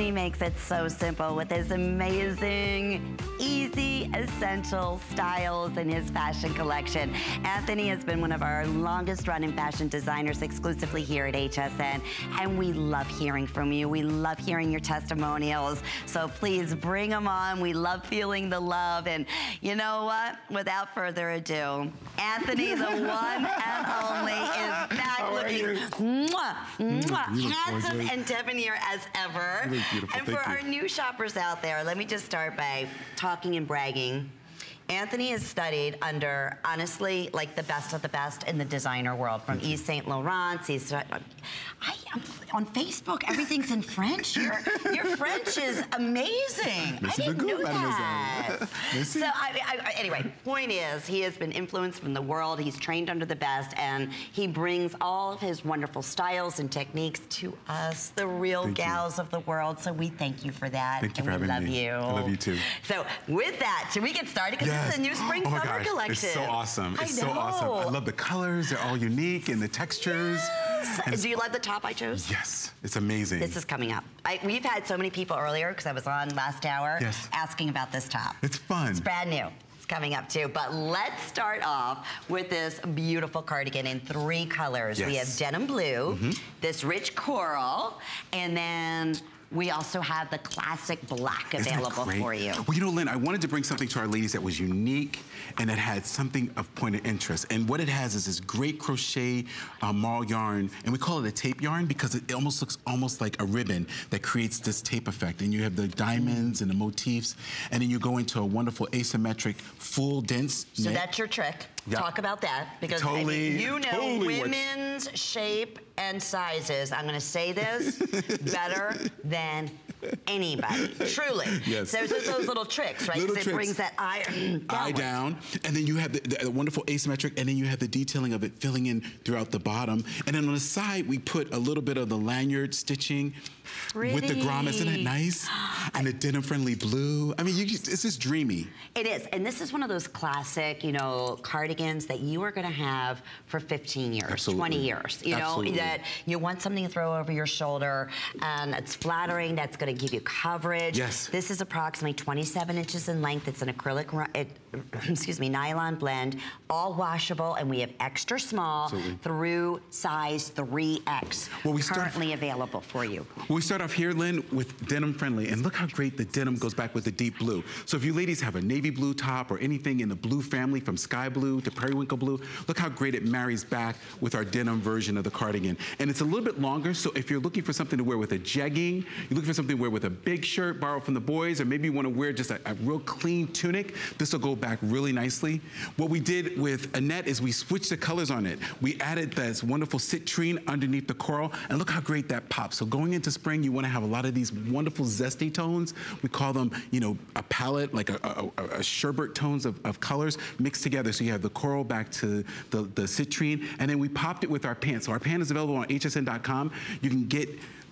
Antthony makes it so simple with his amazing, essential styles in his fashion collection. Antthony has been one of our longest running fashion designers exclusively here at HSN, and we love hearing from you. We love hearing your testimonials. So please bring them on. We love feeling the love. And you know what? Without further ado, Antthony, the one and only, is back looking mwah, mwah, mm, handsome and debonair as ever. and for Thank our new shoppers out there, let me just start by talking and bragging. Antthony has studied under, honestly, like the best of the best in the designer world, from Yves Saint Laurent. He's, uh, I, I'm, on Facebook, everything's in French. Your, your French is amazing. I didn't beaucoup, know that. Merci. So I, I, anyway, point is, he has been influenced from the world. He's trained under the best, and he brings all of his wonderful styles and techniques to us, the real Thank you. gals of the world. So we thank you for that. Thank you and for we having love me. you. I love you too. So with that, should we get started? Because is a new spring oh summer gosh, collection. It's so awesome. I It's so awesome. I love the colors. They're all unique and the textures. And Do you love the top I chose? yes, it's amazing. This is coming up. I, we've had so many people earlier, because I was on last hour, Yes. asking about this top. It's fun. It's brand new. It's coming up too. But let's start off with this beautiful cardigan in three colors. Yes. We have Yes. Denim blue, mm-hmm. this rich coral, and then we also have the classic black available for you. Well, you know, Lynn, I wanted to bring something to our ladies that was unique and that had something of point of interest. And what it has is this great crochet uh, marl yarn, and we call it a tape yarn because it almost looks almost like a ribbon that creates this tape effect. And you have the diamonds and the motifs, and then you go into a wonderful asymmetric, full, dense So that's your trick. Yeah. Talk about that because Totally- you know totally works. women's shape and sizes. I'm going to say this better than anybody. Truly. Yes. So there's those little tricks, right? Because it brings that eye eye down, and then you have the, the wonderful asymmetric, and then you have the detailing of it filling in throughout the bottom. And then on the side, we put a little bit of the lanyard stitching with the grommet. Isn't it nice? And the denim-friendly blue. I mean, you, just- it's just dreamy. It is, and this is one of those classic, you know, cardigans that you are going to have for 15 years, Absolutely. 20 years. You Absolutely. know that you want something to throw over your shoulder, and it's flattering. That's going to give you coverage. Yes. This is approximately 27 inches in length. It's an acrylic, it, excuse me, nylon blend, all washable, and we have extra small Absolutely. through size 3X Well, we start- currently available for you. Well, we start off here, Lynn, with denim friendly. And look how great the denim goes back with the deep blue. So if you ladies have a navy blue top or anything in the blue family from sky blue to periwinkle blue, look how great it marries back with our denim version of the cardigan. And it's a little bit longer, so if you're looking for something to wear with a jegging, you're looking for something to wear with a big shirt borrowed from the boys, or maybe you want to wear just a, a real clean tunic, this will go back really nicely. What we did with Annette is we switched the colors on it. We added this wonderful citrine underneath the coral, and look how great that pops. So going into spring, you want to have a lot of these wonderful zesty tones. We call them, you know, a palette, like a, a, a- sherbet tones of, of colors mixed together. So you have the coral back to the, the citrine, and then we popped it with our pants. So our pant is available on hsn.com. You can get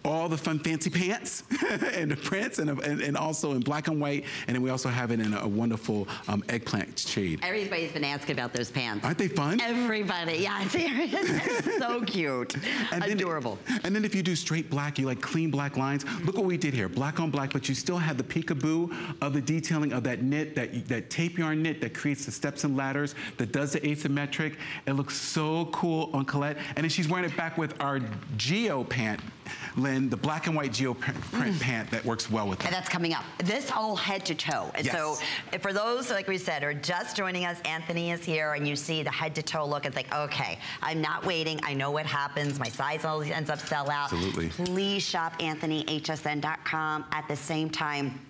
all the fun fancy pants and the prints and, and, and also in black and white. And then we also have it in a, wonderful um, eggplant shade. Everybody's been asking about those pants. Aren't they fun? Everybody, yeah, it's so cute, And then- adorable. and then if you do straight black, you like clean black lines, look what we did here, black on black, but you still have the peekaboo of the detailing of that knit, that, that tape yarn knit that creates the steps and ladders, that does the asymmetric. It looks so cool on Colette. And then she's wearing it back with our Geo pant, Lynn, the black and white Geo pr- print mm. pant that works well with And that's coming up. This whole head to toe. And Yes. so for those, like we said, are just joining us, Antthony is here and you see the head to toe look and think, okay, I'm not waiting. I know what happens. My size always ends up sell out. Absolutely. Please shop AnthonyHSN.com at the same time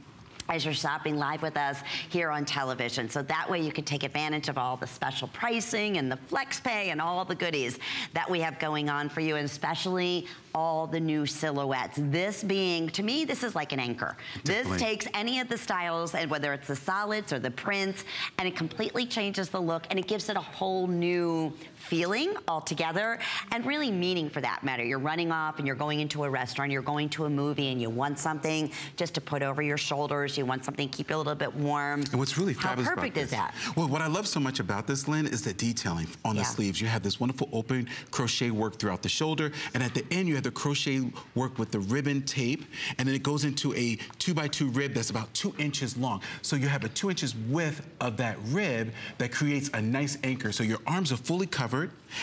as you're shopping live with us here on television. So that way you can take advantage of all the special pricing and the flex pay and all the goodies that we have going on for you, and especially all the new silhouettes. This being, to me, this is like an anchor. Definitely. This takes any of the styles, and whether it's the solids or the prints, and it completely changes the look, and it gives it a whole new feeling altogether and really meaning for that matter. You're running off and you're going into a restaurant, you're going to a movie and you want something just to put over your shoulders. you want something to keep you a little bit warm. And what's really How fabulous perfect about is this, that? Well, what I love so much about this, Lynn, is the detailing on Yeah. the sleeves. You have this wonderful open crochet work throughout the shoulder, and at the end you have the crochet work with the ribbon tape, and then it goes into a two by two rib that's about two inches long. So you have a two inches width of that rib that creates a nice anchor. So your arms are fully covered,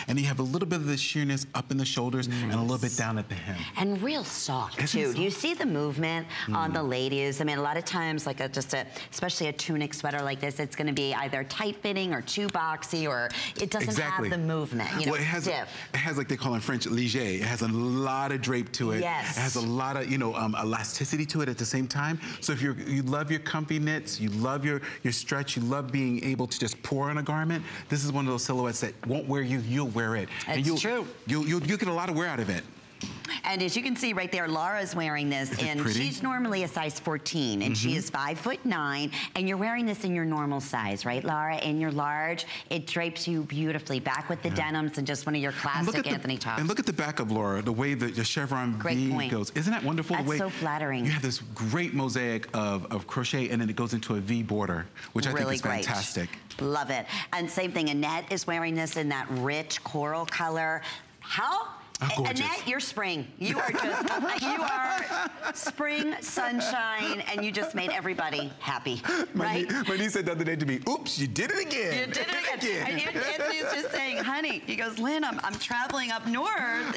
and you have a little bit of the sheerness up in the shoulders and a little bit down at the hem. And real soft Isn't too. it Do you see the movement on Mm. the ladies? I mean, a lot of times, like a, just a, especially a tunic sweater like this, it's going to be either tight fitting or too boxy, or it doesn't Exactly. have the movement. You know, well, it has, stiff. it has like they call in French, léger. It has a lot of drape to it. Yes. It has a lot of, you know, um, elasticity to it at the same time. So if you're, you love your comfy knits, you love your, your stretch, you love being able to just pour on a garment, this is one of those silhouettes that won't wear you, you'll wear it. and It's you'll, true. You'll, you'll, you'll get a lot of wear out of it. And as you can see right there, Laura's wearing this, Is and she's normally a size 14, and she mm-hmm. is five foot nine, and you're wearing this in your normal size, right, Laura? In your large, it drapes you beautifully, back with the denims and just one of your classic look at Antthony the, tops. And look at the back of Laura, the way the, the chevron Great V point. goes. Isn't that wonderful? the That's way so flattering. You have this great mosaic of, of crochet, and then it goes into a V border, which I think is great. fantastic. Love it. And same thing, Annette is wearing this in that rich coral color. How? Gorgeous. Annette, you're spring. You are just, you are spring sunshine, and you just made everybody happy, My, right? nie- my niece said the other day to me, oops, you did it again. You did it again. And An- Antthony's just saying, honey, he goes, Lynn, I'm, I'm traveling up north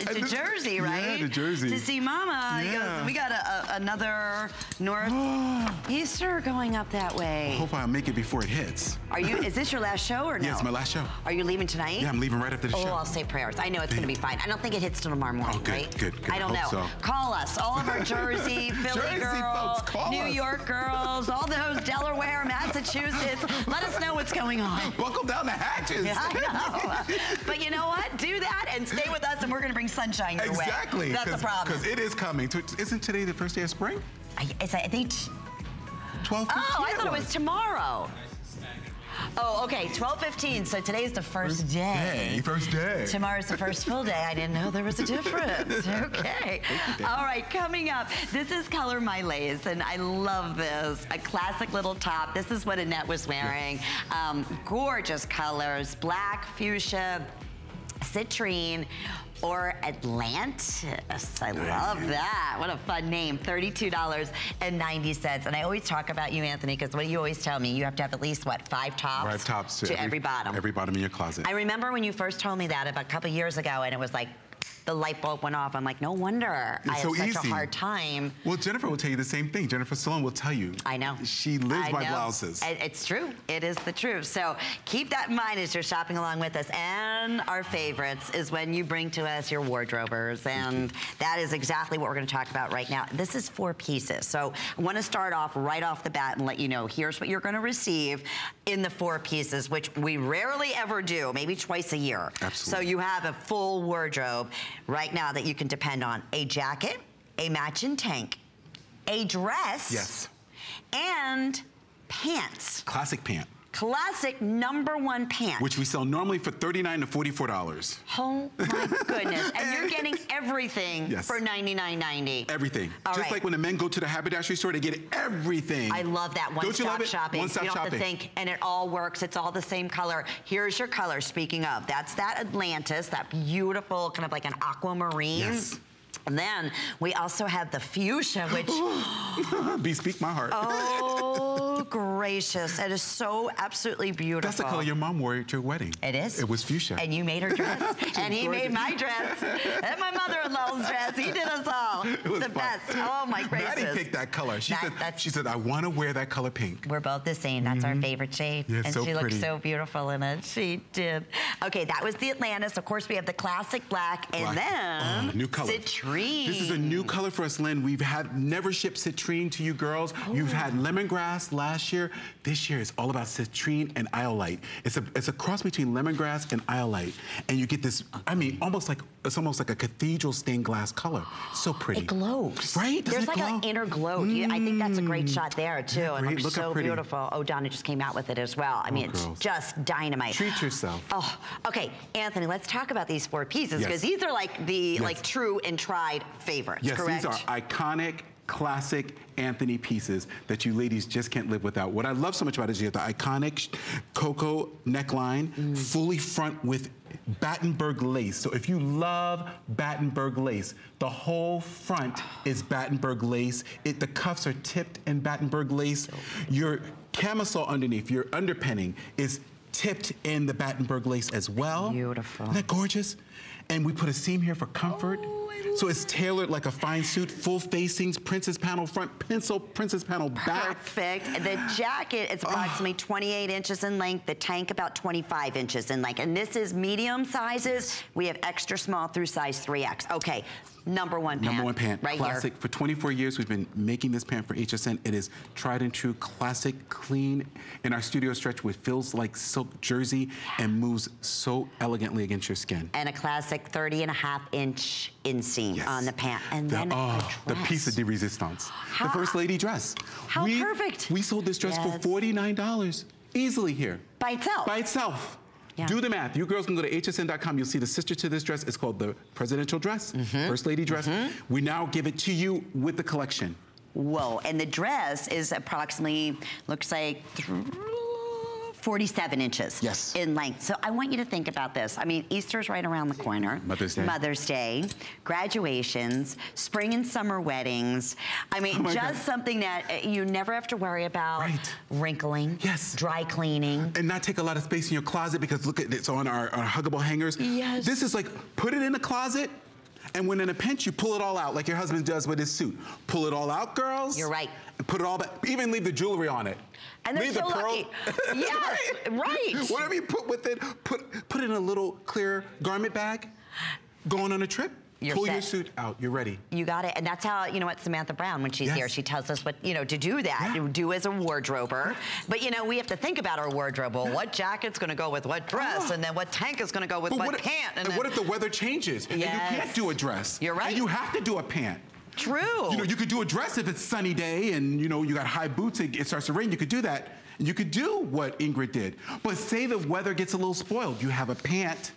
to. Jersey, Yeah, right? to Jersey. To see Mama. He Yeah. goes, we got a, a, another north Easter going up that way. Hope I'll make it before it hits. Are you, is this your last show or no? Yeah, it's my last show. Are you leaving tonight? Yeah, I'm leaving right after the Oh, show. Oh, I'll say prayers. I know it's going to be fine. I don't think it hits till tomorrow morning, Oh, good, right? good, good. I don't know. So. Call us, all of our Jersey, Philly Jersey girls, folks, call New us. York girls, all those Delaware, Massachusetts. Let us know what's going on. Buckle down the hatches. Yeah, I know. but you know what? Do that and stay with us, and we're going to bring sunshine your way. Exactly. That's the problem. Because it is coming. Isn't today the first day of spring? I, I think. t- 12 Oh, I thought it was tomorrow. Oh, okay, 12:15. So today's the first day. Day, first day. Tomorrow's the first full day. I didn't know there was a difference. Okay. All right, coming up, this is Color My Lace, and I love this. A classic little top. This is what Annette was wearing. Um, gorgeous colors, black, fuchsia, citrine, or Atlantis. I love mm-hmm. that. What a fun name. $32.90. And I always talk about you, Antthony, because what do you always tell me? You have to have at least, what, five tops? Five tops to every bottom. Every bottom in your closet. I remember when you first told me that about a couple years ago, and it was like the light bulb went off. I'm like, no wonder It's I so have such easy. a hard time. well, Jennifer will tell you the same thing. Jennifer Stallone will tell you. I know. She lives I by know. blouses. It's true. It is the truth. So keep that in mind as you're shopping along with us. And our favorites is when you bring to us your wardrobers. And that is exactly what we're going to talk about right now. This is four pieces. So I want to start off right off the bat and let you know here's what you're going to receive in the four pieces, which we rarely ever do, maybe twice a year. Absolutely. So you have a full wardrobe right now that you can depend on a jacket, a matching tank, a dress, Yes. and pants. Classic pant, Classic number one pant. which we sell normally for 39 to $44. Oh my goodness. And you're getting everything Yes. for $99.90. Everything. All Just right. like when the men go to the haberdashery store, they get everything. I love that Don't you love one-stop shopping. One-stop you don't have to shopping. think, and it all works. It's all the same color. Here's your color. Speaking of, that's that Atlantis, that beautiful kind of like an aquamarine. Yes. And then we also have the fuchsia, which Bespeak my heart. oh gracious, it is so absolutely beautiful. That's the color your mom wore at your wedding. It is. It was fuchsia. And you made her dress. and he gorgeous. made my dress. and my mother-in-law's dress. He did us all. was the fun. best. Oh my gracious. Maddie picked that color. She That- said, she said, I want to wear that color pink. We're both the same. That's our favorite shade. Mm-hmm. Yeah, and so she pretty. looked so beautiful in it. She did. Okay, that was the Atlantis. Of course, we have the classic black, and then Oh, new color. citrine. This is a new color for us, Lynn. We've had never shipped citrine to you girls. You've had lemongrass last year. This year is all about citrine and iolite. It's a it's a cross between lemongrass and iolite, and you get this. I mean, almost like it's almost like a cathedral stained glass color. So pretty. It glows. Right? Doesn't There's like an inner glow. You- I think that's a great mm. shot there too. Yeah, it great. looks Look so beautiful. Oh, Donna just came out with it as well. I oh, mean, it's girls. just dynamite. Treat yourself. Oh, okay, Antthony. Let's talk about these four pieces Yes. because these are like the Yes. like true and tried favorites. Yes, correct? these are iconic classic Antthony pieces that you ladies just can't live without. What I love so much about it is you have the iconic Coco neckline, mm. fully front with Battenberg lace. So if you love Battenberg lace, the whole front is Battenberg lace. It, the cuffs are tipped in Battenberg lace. Your camisole underneath, your underpinning is tipped in the Battenberg lace as well. Beautiful. Isn't that gorgeous? And we put a seam here for comfort. Oh. So it's tailored like a fine suit, full facings, princess panel front, pencil, princess panel back. Perfect. The jacket is ah. approximately oh. 28 inches in length, the tank about 25 inches in length. And this is medium sizes. We have extra small through size 3X. Okay, number one pant. Number one pant. Right classic. Here. For 24 years, we've been making this pant for HSN. It is tried and true, classic, clean. In our studio stretch, which feels like silk jersey and moves so elegantly against your skin. And a classic 30 and a half inch inseam yes. on the pant. And the, then oh, the piece of de resistance. How, the first lady dress. How we, perfect. We sold this dress yes. for $49 easily here. By itself? By itself. Yeah. Do the math. You girls can go to hsn.com. You'll see the sister to this dress. It's called the presidential dress, mm -hmm. first lady dress. Mm -hmm. We now give it to you with the collection. Whoa, and the dress is approximately, looks like 47 inches yes. in length. So I want you to think about this. I mean, Easter's right around the corner. Mother's Day. Mother's Day, graduations, spring and summer weddings. I mean, oh just God. something that uh, you never have to worry about right. wrinkling, yes. dry cleaning. And not take a lot of space in your closet because look at it's on our, our huggable hangers. Yes. This is like, put it in the closet, and when in a pinch, you pull it all out like your husband does with his suit. Pull it all out, girls. You're right. And put it all back. Even leave the jewelry on it. And they're leave so the pearl. lucky. yes, right. Whatever you put with it, put, put it in a little clear garment bag. Going on a trip, you're Pull set. your suit out. You're ready. You got it. And that's how, you know what, Samantha Brown, when she's yes. here, she tells us what, you know, to do that, yeah. do as a wardrober. But, you know, we have to think about our wardrobe. Well, what jacket's going to go with what dress? Oh. And then what tank is going to go with but what, what pant? And, and what if the weather changes? Yes. And you can't do a dress. You're right. And you have to do a pant. True. You know, you could do a dress if it's sunny day and, you know, you got high boots, it, it starts to rain, you could do that. You could do what Ingrid did. But say the weather gets a little spoiled. You have a pant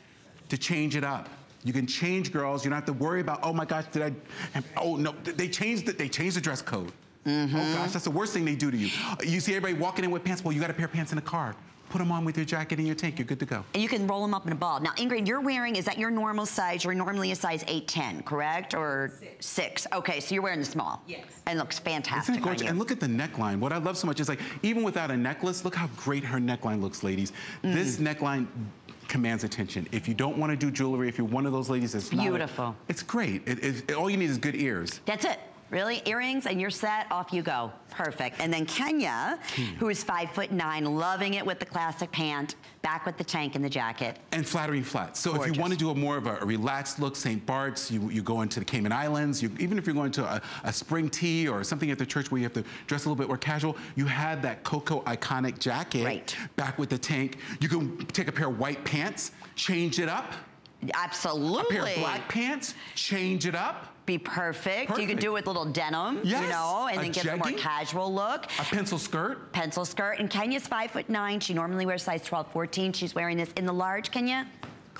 to change it up. You can change girls. You don't have to worry about, oh my gosh, did I, oh no, they changed the, they changed the dress code. Mm -hmm. Oh gosh, that's the worst thing they do to you. You see everybody walking in with pants, well, you got a pair of pants in the car. Put them on with your jacket and your tank, you're good to go. And you can roll them up in a ball. Now, Ingrid, you're wearing, is that your normal size? You're normally a size 8'10", correct? Or six. six. Okay, so you're wearing the small. Yes. And looks fantastic Isn't it gorgeous? And look at the neckline. What I love so much is like, even without a necklace, look how great her neckline looks, ladies. Mm. This neckline commands attention. If you don't want to do jewelry, if you're one of those ladies that's beautiful, not, it's great. It, it, all you need is good ears. That's it. Really? Earrings and you're set, off you go. Perfect. And then Kenya, hmm. who is five foot nine, loving it with the classic pant, back with the tank and the jacket. And flattering flats. So Gorgeous. if you want to do a more of a, a relaxed look, St. Bart's, you, you go into the Cayman Islands, you, even if you're going to a, a, spring tea or something at the church where you have to dress a little bit more casual, you had that Coco iconic jacket right. back with the tank. You can take a pair of white pants, change it up. Absolutely. A pair of black pants, change it up be perfect. perfect. You can do it with little denim, yes. you know, and a then get a more casual look. A pencil skirt. Pencil skirt. And Kenya's five foot nine. She normally wears size 12, 14. She's wearing this in the large, Kenya.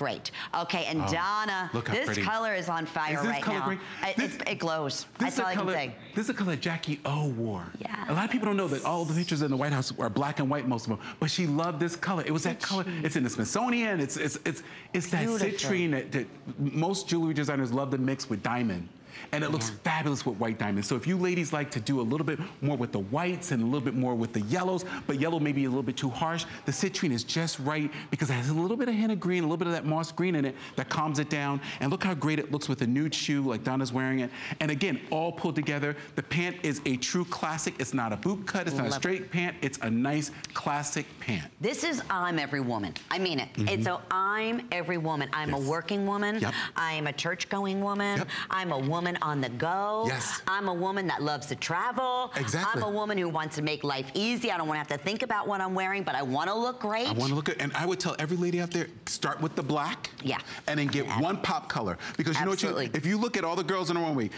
Great. Okay, and oh, Donna, this pretty. color is on fire is right now. It, this, it, glows. That's all I color, can say. This is a color Jackie O wore. Yeah. A lot of people don't know that all the pictures in the White House are black and white, most of them. But she loved this color. It was that color. It's in the Smithsonian. It's it's it's it's that Beautiful. citrine that, that most jewelry designers love to mix with diamond and it looks fabulous with white diamonds. So if you ladies like to do a little bit more with the whites and a little bit more with the yellows, but yellow may be a little bit too harsh, the citrine is just right because it has a little bit of hint of green, a little bit of that moss green in it that calms it down. And look how great it looks with a nude shoe like Donna's wearing it. And again, all pulled together. The pant is a true classic. It's not a boot cut. It's Love not a straight it. pant. It's a nice classic pant. This is I'm every woman. I mean it. Mm -hmm. It's a I'm every woman. I'm yes. a working woman. Yep. I'm a church going woman. Yep. I'm a woman on the go. Yes. I'm a woman that loves to travel. Exactly. I'm a woman who wants to make life easy. I don't want to have to think about what I'm wearing, but I want to look great. I want to look good. And I would tell every lady out there, start with the black. Yeah. And then get one pop color. Because you Absolutely. know what you, if you look at all the girls in the runway,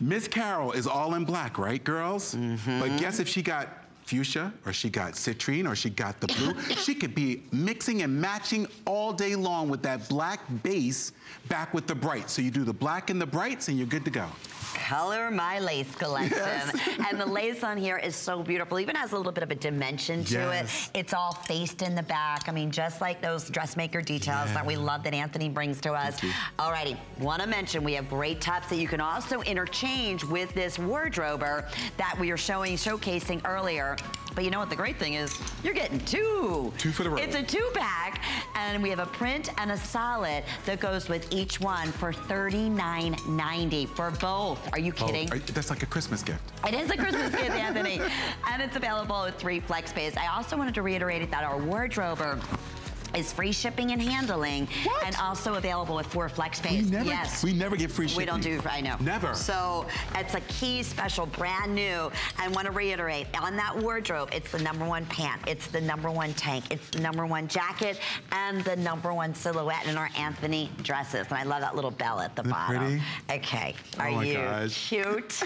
Miss Carol is all in black, right, girls? Mm -hmm. But guess if she got fuchsia, or she got citrine, or she got the blue. she could be mixing and matching all day long with that black base back with the bright. So you do the black and the brights and you're good to go. Color My Lace collection. Yes. and the lace on here is so beautiful. Even has a little bit of a dimension to yes. it. It's all faced in the back. I mean, just like those dressmaker details yeah. that we love that Antthony brings to us. Alrighty, want to mention we have great tops that you can also interchange with this wardrober that we were showing, showcasing earlier. But you know what the great thing is? You're getting two. Two for the road. It's a two pack. And we have a print and a solid that goes with each one for $39.90 for both. Are you oh, kidding? Oh, that's like a Christmas gift. It is a Christmas gift, Antthony. And it's available with three flex pays. I also wanted to reiterate that our wardrober is free shipping and handling what? and also available with four flex pays. We never, yes. We never get free shipping. We don't do, I know. Never. So it's a key special, brand new. I want to reiterate, on that wardrobe, it's the number one pant, it's the number one tank, it's the number one jacket, and the number one silhouette in our Antthony dresses. And I love that little bell at the Isn't bottom. Pretty? Okay. Oh are oh you gosh. cute?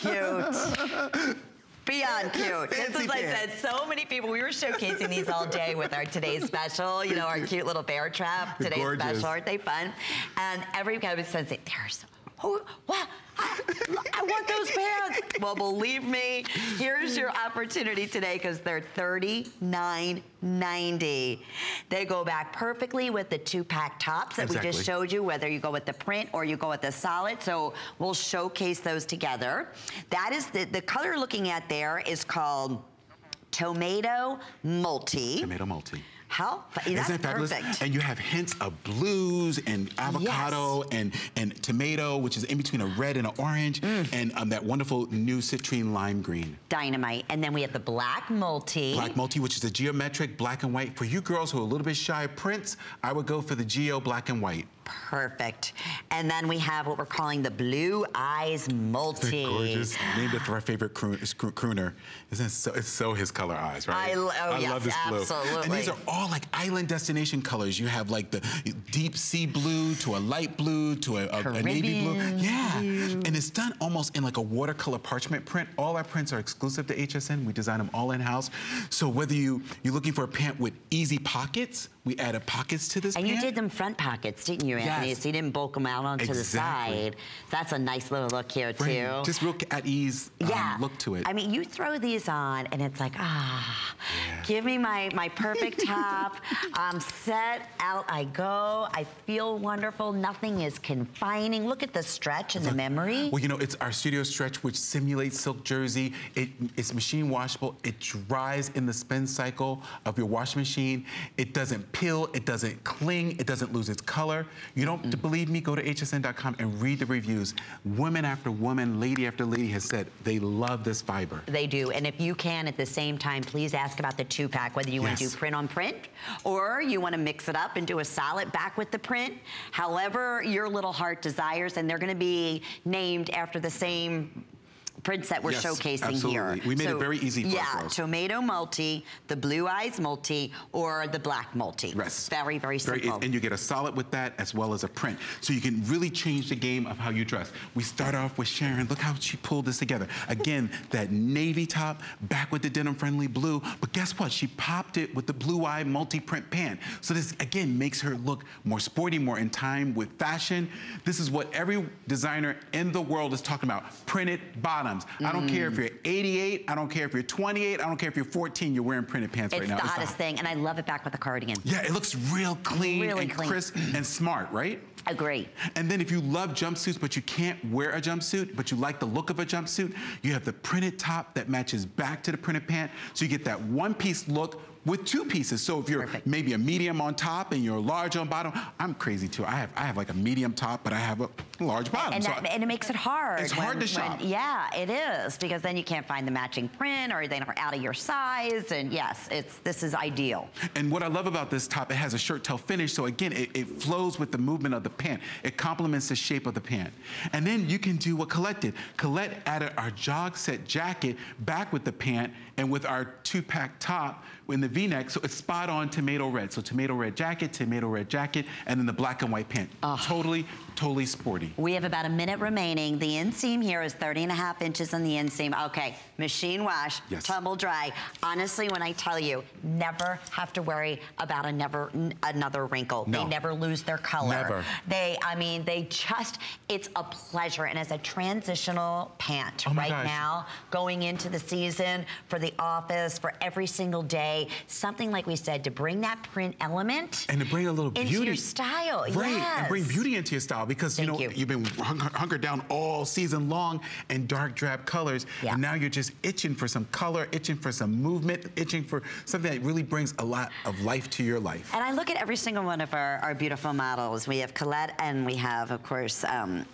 cute. Beyond cute. Fancy this is, I said, so many people. We were showcasing these all day with our today's special, you know, our cute little bear trap, today's Gorgeous. special. Aren't they fun? And every guy was saying, there's, oh, what? I want those pants. Well, believe me, here's your opportunity today because they're $39.90. They go back perfectly with the two-pack tops that exactly. we just showed you, whether you go with the print or you go with the solid. So we'll showcase those together. That is the, the color looking at there is called Tomato Multi. Tomato Multi. How? That's Isn't that fabulous? perfect. And you have hints of blues and avocado yes. and, and tomato, which is in between a red and an orange, mm. and um, that wonderful new citrine lime green. Dynamite. And then we have the black multi. Black multi, which is a geometric black and white. For you girls who are a little bit shy of prints, I would go for the geo black and white. Perfect. And then we have what we're calling the Blue Eyes Multi. Gorgeous. Named after our favorite crooner. Isn't it so, it's so his color eyes, right? I, oh, I yes, love this blue. absolutely. And these are all like island destination colors. You have like the deep sea blue to a light blue to a, a, a navy blue. Yeah. Blue. And it's done almost in like a watercolor parchment print. All our prints are exclusive to HSN. We design them all in-house. So whether you, you're looking for a pant with easy pockets, we added pockets to this And pant. you did them front pockets, didn't you, Antthony? Yes. So you didn't bulk them out onto exactly. the side. That's a nice little look here, too. Just real at ease um, yeah. look to it. I mean, you throw these on, and it's like, ah, yeah. give me my, my perfect top. I'm set, out I go. I feel wonderful. Nothing is confining. Look at the stretch and the memory. Well, you know, it's our studio stretch, which simulates silk jersey. It, it's machine washable. It dries in the spin cycle of your washing machine. It doesn't peel. It doesn't cling. It doesn't lose its color. You don't mm. believe me? Go to hsn.com and read the reviews. Woman after woman, lady after lady has said they love this fiber. They do. And if you can, at the same time, please ask about the two-pack, whether you yes. want to do print on print or you want to mix it up and do a solid back with the print. However your little heart desires, and they're going to be named after the same prints that we're yes, showcasing absolutely. here. We made so, it very easy for Yeah, tomato multi, the blue eyes multi, or the black multi. Yes. Very, very simple. Very, and you get a solid with that as well as a print. So you can really change the game of how you dress. We start off with Sharon. Look how she pulled this together. Again, that navy top, back with the denim-friendly blue. But guess what? She popped it with the blue eye multi-print pant. So this, again, makes her look more sporty, more in time with fashion. This is what every designer in the world is talking about. Printed bottom bottoms. Mm. I don't care if you're 88, I don't care if you're 28, I don't care if you're 14, you're wearing printed pants it's right now. it's the hottest thing, and I love it back with the cardigan. Yeah, it looks real clean really and clean. crisp and smart, right? Agree. And then if you love jumpsuits, but you can't wear a jumpsuit, but you like the look of a jumpsuit, you have the printed top that matches back to the printed pant. So you get that one-piece look with two pieces. So if you're Perfect. maybe a medium on top and you're large on bottom, I'm crazy too. I have I have like a medium top, but I have a large bottom. And, so that, and it makes it hard. It's when, hard to shop. When, yeah, it is because then you can't find the matching print or they're out of your size. And yes, it's this is ideal. And what I love about this top, it has a shirt tail finish. So again, it, it flows with the movement of the pant. It complements the shape of the pant. And then you can do what Colette did. Colette added our jog set jacket back with the pant and with our two-pack top in the V-neck, so it's spot on tomato red. So tomato red jacket, tomato red jacket, and then the black and white pant. Oh. Totally, totally sporty. We have about a minute remaining. The inseam here is 30 and a half inches on the inseam. Okay, machine wash, yes. tumble dry. Honestly, when I tell you, never have to worry about a never another wrinkle. No. They never lose their color. Never. They, I mean, they just, it's a pleasure. And as a transitional pant oh right gosh. now, going into the season, for the office, for every single day, something like we said, to bring that print element. And to bring a little beauty. Into your style, right. Yes. And bring beauty into your style because, Thank you know, you. have been hung hunkered down all season long in dark drab colors. Yeah. And now you're just itching for some color, itching for some movement, itching for something that really brings a lot of life to your life. And I look at every single one of our, our beautiful models. We have Colette and we have, of course, um,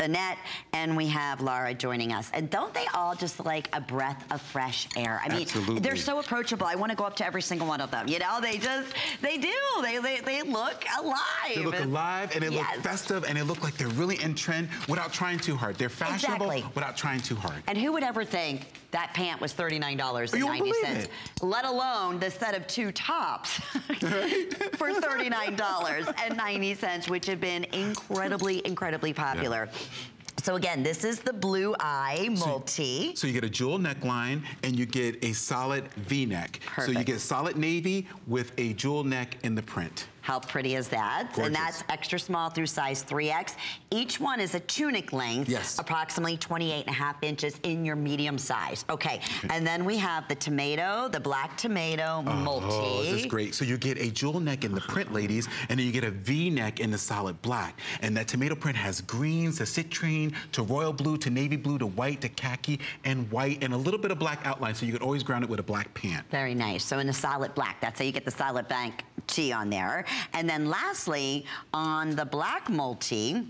Annette, and we have Laura joining us. And don't they all just like a breath of fresh air? I mean, Absolutely. they're so approachable. I want to go up to every single one of them. You know, they just, they do. They, they, they look alive. They look alive and they yes. look festive and they look like they're really in trend without trying too hard. They're fashionable exactly. without trying too hard. And who would ever think that pant was $39.90, let alone the set of two tops for $39.90, which have been incredibly, incredibly popular. Yeah. So again, this is the blue eye multi. So, so, you get a jewel neckline and you get a solid V-neck. So you get solid navy with a jewel neck in the print. How pretty is that? Gorgeous. And that's extra small through size 3X. Each one is a tunic length, yes. approximately 28 and a half inches in your medium size. Okay, and then we have the tomato, the black tomato oh, multi. Oh, this is great. So you get a jewel neck in the print, ladies, and then you get a V-neck in the solid black. And that tomato print has greens to citrine, to royal blue, to navy blue, to white, to khaki, and white, and a little bit of black outline, so you can always ground it with a black pant. Very nice. So in the solid black, that's how you get the solid bank tee on there. And then lastly, on the black multi,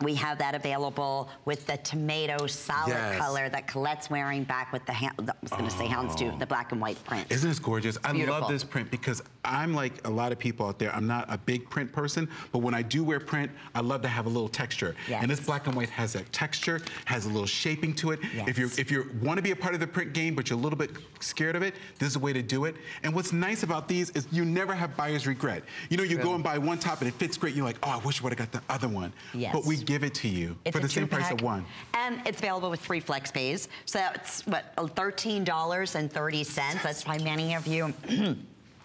we have that available with the tomato solid yes. color that Colette's wearing back with the, I was going to oh. say houndstooth, oh. the black and white print. Isn't this gorgeous? I Beautiful. love this print because I'm like a lot of people out there. I'm not a big print person, but when I do wear print, I love to have a little texture. Yes. And this black and white has that texture, has a little shaping to it. Yes. If you if you want to be a part of the print game, but you're a little bit scared of it, this is a way to do it. And what's nice about these is you never have buyer's regret. You know, you True. go and buy one top and it fits great. You're like, oh, I wish I would have got the other one. Yes. But we give it to you it's for the same price of one. And it's available with free flex pays. So that's what, $13.30. That's why many of you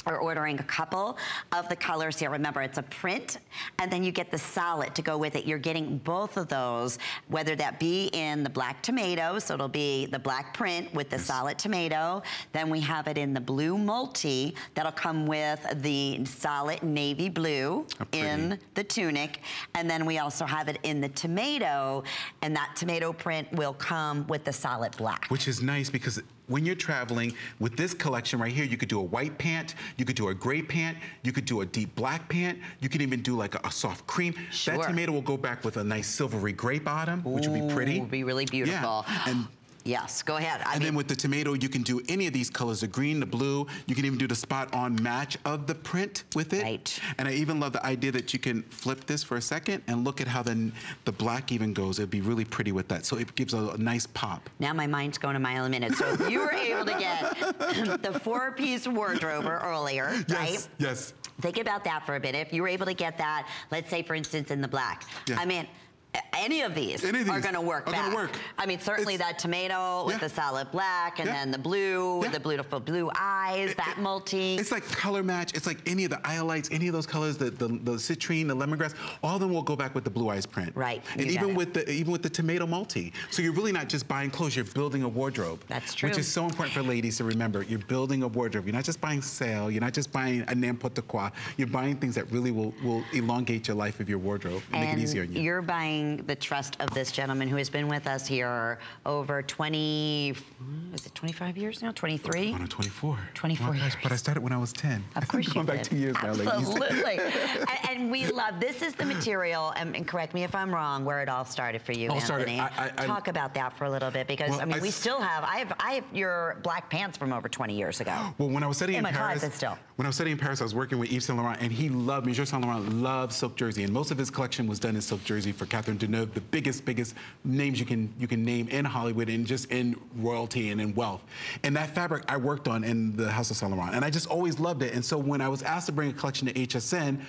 or ordering a couple of the colors here. Remember, it's a print, and then you get the solid to go with it. You're getting both of those, whether that be in the black tomato, so it'll be the black print with the solid tomato. Then we have it in the blue multi, that'll come with the solid navy blue in the tunic. And then we also have it in the tomato, and that tomato print will come with the solid black. Which is nice because when you're traveling with this collection right here, you could do a white pant, you could do a gray pant, you could do a deep black pant, you could even do like a, a soft cream. Sure. That tomato will go back with a nice silvery gray bottom, Ooh, which would be pretty. Would be really beautiful. Yeah. And Yes, go ahead. I and mean, then with the tomato, you can do any of these colors, the green, the blue. You can even do the spot on match of the print with it. Right. And I even love the idea that you can flip this for a second and look at how then the black even goes. It'd be really pretty with that. So it gives a, a nice pop. Now my mind's going a mile a minute. So if you were able to get the four-piece wardrobe earlier, yes, right? Yes. Think about that for a bit. If you were able to get that, let's say, for instance, in the black. Yeah. I mean, any of these, Any of these are going to work are back. Gonna work. I mean, certainly it's, that tomato with the solid black, and yeah. then the blue, yeah. the beautiful blue eyes, it, that it, multi. It's like color match. It's like any of the iolites, any of those colors, the, the, the citrine, the lemongrass, all of them will go back with the blue eyes print. Right. And even with the even with the tomato multi. So you're really not just buying clothes, you're building a wardrobe. That's true. Which is so important for ladies to remember. You're building a wardrobe. You're not just buying sale. You're not just buying a n'importe quoi. You're buying things that really will, will elongate your life of your wardrobe and, and make it easier on you. You're buying having the trust of this gentleman who has been with us here over 20, is it 25 years now? 23? On 24. 24 oh, gosh, years. But I started when I was 10. Of course Going back did. two years now, ladies. Absolutely. and, and we love, this is the material, and, and correct me if I'm wrong, where it all started for you, All Antthony. I- I- I- Talk about that for a little bit, because, Well, I mean, I we still have, I have, I have your black pants from over 20 years ago. Well, when I was studying In in, my Paris, still. when I was studying in Paris, I was working with Yves Saint Laurent, and he loved Monsieur Saint Laurent loved silk jersey, and most of his collection was done in silk jersey for Catherine Deneuve, the biggest, biggest names you can you can name in Hollywood and just in royalty and in wealth. And that fabric I worked on in the House of Saint Laurent, and I just always loved it. And so when I was asked to bring a collection to HSN,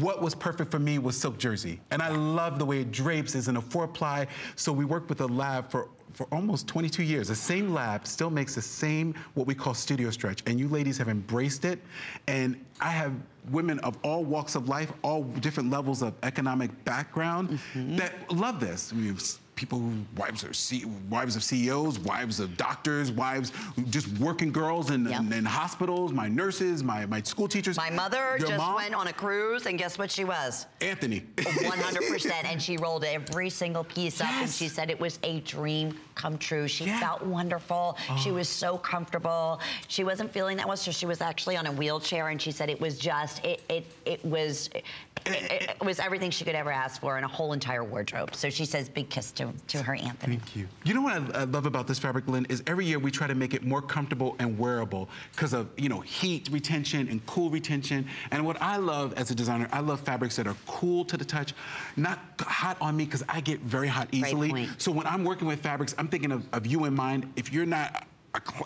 what was perfect for me was silk jersey, and I love the way it drapes. It's in a four ply, so we worked with a lab for for almost 22 years. The same lab still makes the same, what we call studio stretch. And you ladies have embraced it. And I have women of all walks of life, all different levels of economic background mm-hmm. that love this. I mean, people, who- wives, are C, wives of CEOs, wives of doctors, wives, just working girls in, Yeah. in, in hospitals, my nurses, my, my school teachers. My mother Your just mom, went on a cruise, and guess what she was? Antthony. 100%. and she rolled every single piece up, and she said it was a dream come true. She Yeah. felt wonderful. She was so comfortable. She wasn't feeling that well, so she was actually on a wheelchair, and she said it was just, it, it, it was, it, it, it was everything she could ever ask for in a whole entire wardrobe. So she says, big kiss to, to her Antthony. Thank you. You know what I, I love about this fabric, Lynn, is every year we try to make it more comfortable and wearable because of, you know, heat retention and cool retention. And what I love as a designer, I love fabrics that are cool to the touch, not hot on me because I get very hot easily. point. So when I'm working with fabrics, I'm thinking of, of you in mind. If you're not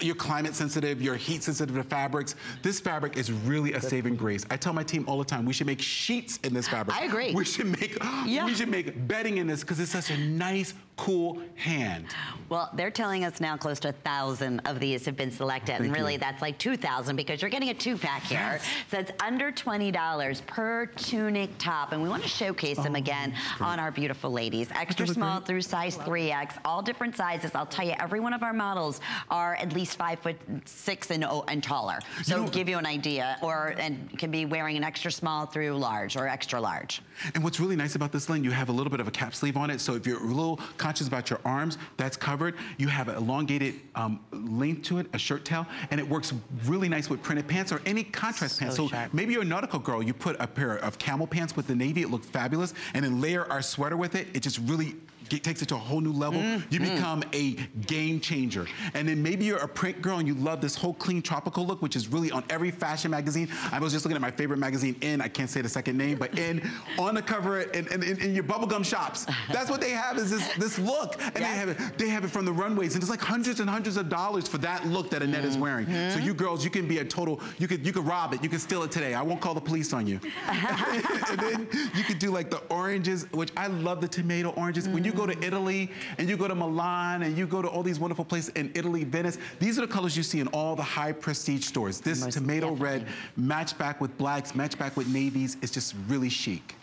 you're climate sensitive, you're heat sensitive to fabrics. This fabric is really a saving grace. I tell my team all the time, we should make sheets in this fabric. I agree. We should make Yeah. we should make bedding in this because it's such a nice, cool hand. Well, they're telling us now close to a thousand of these have been selected, and really you. that's like two thousand because you're getting a two-pack here. Yes. So it's under twenty dollars per tunic top, and we want to showcase them oh, again on our beautiful ladies. Extra small great. through size 3X, all different sizes. I'll tell you, every one of our models are at least five foot six and, oh, and taller. So know- give you an idea, or and can be wearing an extra small through large or extra large. And what's really nice about this, Lynn, you have a little bit of a cap sleeve on it. So if you're a little conscious about your arms, that's covered. You have an elongated um, length to it, a shirt tail, and it works really nice with printed pants or any contrast pants. So sharp. maybe you're a nautical girl, you put a pair of camel pants with the navy, it looks fabulous, and then layer our sweater with it, it just really ge- takes it to a whole new level. You mm-hmm. become a game changer. And then maybe you're a print girl and you love this whole clean tropical look, which is really on every fashion magazine. I was just looking at my favorite magazine, In, I can't say the second name, but In, on the cover in, in, in, in your bubblegum shops. That's what they have is this, this look. And they have it, they have it from the runways, and it's like hundreds and hundreds of dollars for that look that Annette is mm-hmm. wearing. So you girls, you can be a total, you could you could rob it, you can steal it today. I won't call the police on you. and then you could do like the oranges, which I love the tomato oranges. When you go to Italy and you go to Milan and you go to all these wonderful places in Italy, Venice, these are the colors you see in all the high prestige stores. This Most tomato definitely. red, matched back with blacks, matched back with navies. It's just really chic.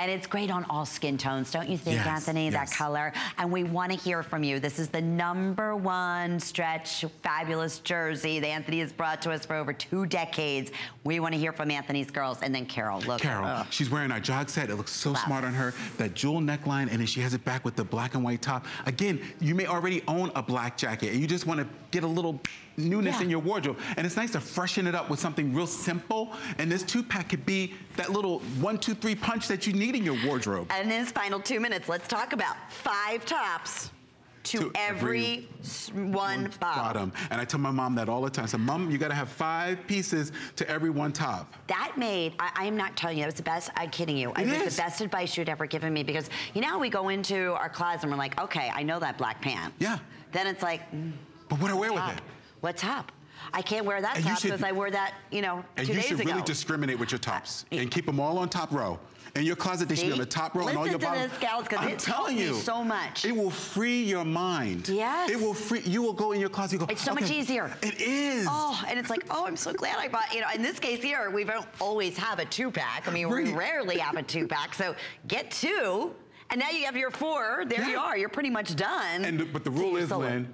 And it's great on all skin tones, don't you think, Yes, Antthony? That color. And we want to hear from you. This is the number one stretch fabulous jersey that Antthony has brought to us for over two decades. We want to hear from Antthony's girls. And then Carol, look. Carol, Ugh. she's wearing our jog set. It looks so Wow. smart on her. That jewel neckline, and then she has it back with the black and white top. Again, you may already own a black jacket, and you just want to get a little newness Yeah. in your wardrobe. And it's nice to freshen it up with something real simple. And this two-pack could be that little one, two, three punch that you need in your wardrobe. And in this final two minutes, let's talk about five tops to, To every, every s- one, bottom. Bottom. And I tell my mom that all the time. I said, Mom, you got to have five pieces to every one top. That made, I, I'm not telling you, that was the best, I'm kidding you. It, was is. the best advice you'd ever given me because, you know, how we go into our closet and we're like, okay, I know that black pant. Yeah. Then it's like, mm, But what do I wear with it? What top? I can't wear that And top because I wore that, you know, And you should ago. really discriminate with your tops and keep them all on top row. In your closet, they should be on the top row and all Listen your to this, gals, 'cause I'm it's telling you, so much. It will free your mind. Yes. It will free. You will go in your closet. You go. It's so much easier. It is. Oh, and it's like, oh, I'm so glad I bought, you know, in this case here, we don't always have a two pack. I mean, we rarely have a two pack. So get two, and now you have your four. There you are. You're pretty much done. And the- but the rule is. Lynn,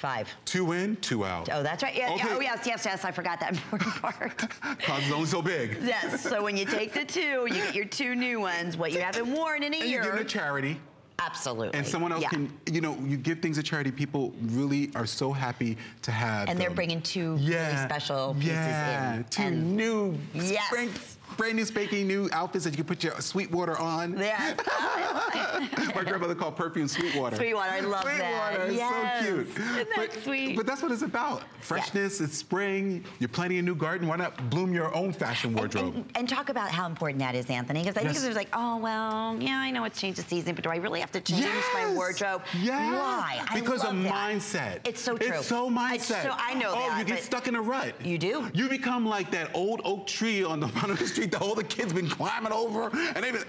Five. two in, two out. Oh, that's right. Yeah, yeah. Okay. Oh, yes, yes, yes. I forgot that important part. Closet's only so big. yes. So when you take the two, you get your two new ones. What you haven't worn in a And you year. give it to charity. Absolutely. And someone else yeah. can, you know, you give things to charity, people really are so happy to have And they're bringing two yeah. really special pieces yeah. in. Two And- new, Yes. Brand, new spanking new outfits that you can put your sweet water on. Yeah. My grandmother called perfume sweet water. Sweetwater, I love sweet that. water is Yes. so cute. Isn't that but, sweet? But that's what it's about. Freshness, it's spring, you're planting a new garden, why not bloom your own fashion wardrobe? And, and talk about how important that is, Anthony, because I think Yes. there's like, oh, well, yeah, I know it's changed the season, but do I really have to change my wardrobe? Yes. Why? I Because of that. mindset. It's so true. It's so mindset. so, I know oh, that. you get stuck in a rut. You do. You become like that old oak tree on the bottom of the street that whole the kids been climbing over. And they been,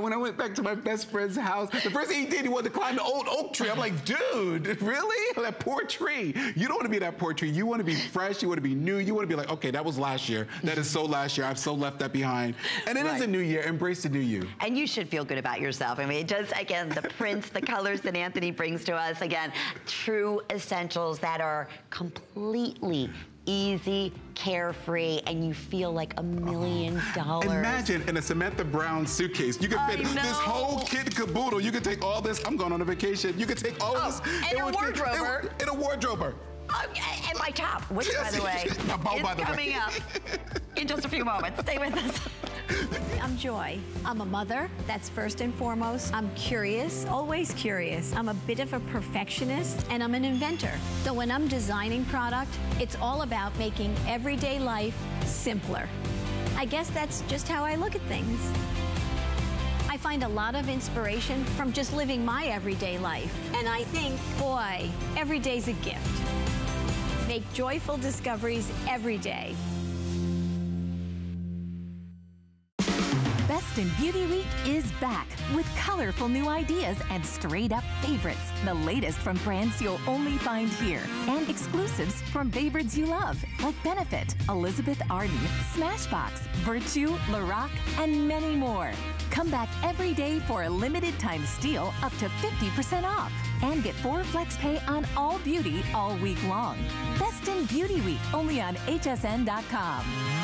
when I went back to my best friend's house, the first thing he did, he wanted to climb the old oak tree. I'm like, dude, really? That poor tree. You don't want to be that poor tree. You want to be fresh. You want to be new. You want to be like, okay, that was last year. That is so last year. I've so left that behind. And it is Right. a new year. Embrace the new you. And you should feel good about yourself. I mean, just again, the prints, the colors that Antthony brings to us, again, true essentials that are completely easy, carefree, and you feel like a million oh, dollars. Imagine in a Samantha Brown suitcase, you can I fit this whole kit caboodle. You can take all this. I'm going on a vacation. You can take all Oh, this. and It a would fit- it wardrober. And a wardrober. Oh, and my top, which, by the way, by is the way. coming up in just a few moments. Stay with us. I'm Joy. I'm a mother, that's first and foremost. I'm curious, always curious. I'm a bit of a perfectionist, and I'm an inventor. So when I'm designing product, it's all about making everyday life simpler. I guess that's just how I look at things. I find a lot of inspiration from just living my everyday life. And I think, boy, every day's a gift. Make joyful discoveries every day. Best in Beauty Week is back with colorful new ideas and straight up favorites. The latest from brands you'll only find here and exclusives from favorites you love like Benefit, Elizabeth Arden, Smashbox, Virtue, Lorac, and many more. Come back every day for a limited time steal up to 50% off and get four flex pay on all beauty all week long. Best in Beauty Week only on hsn.com.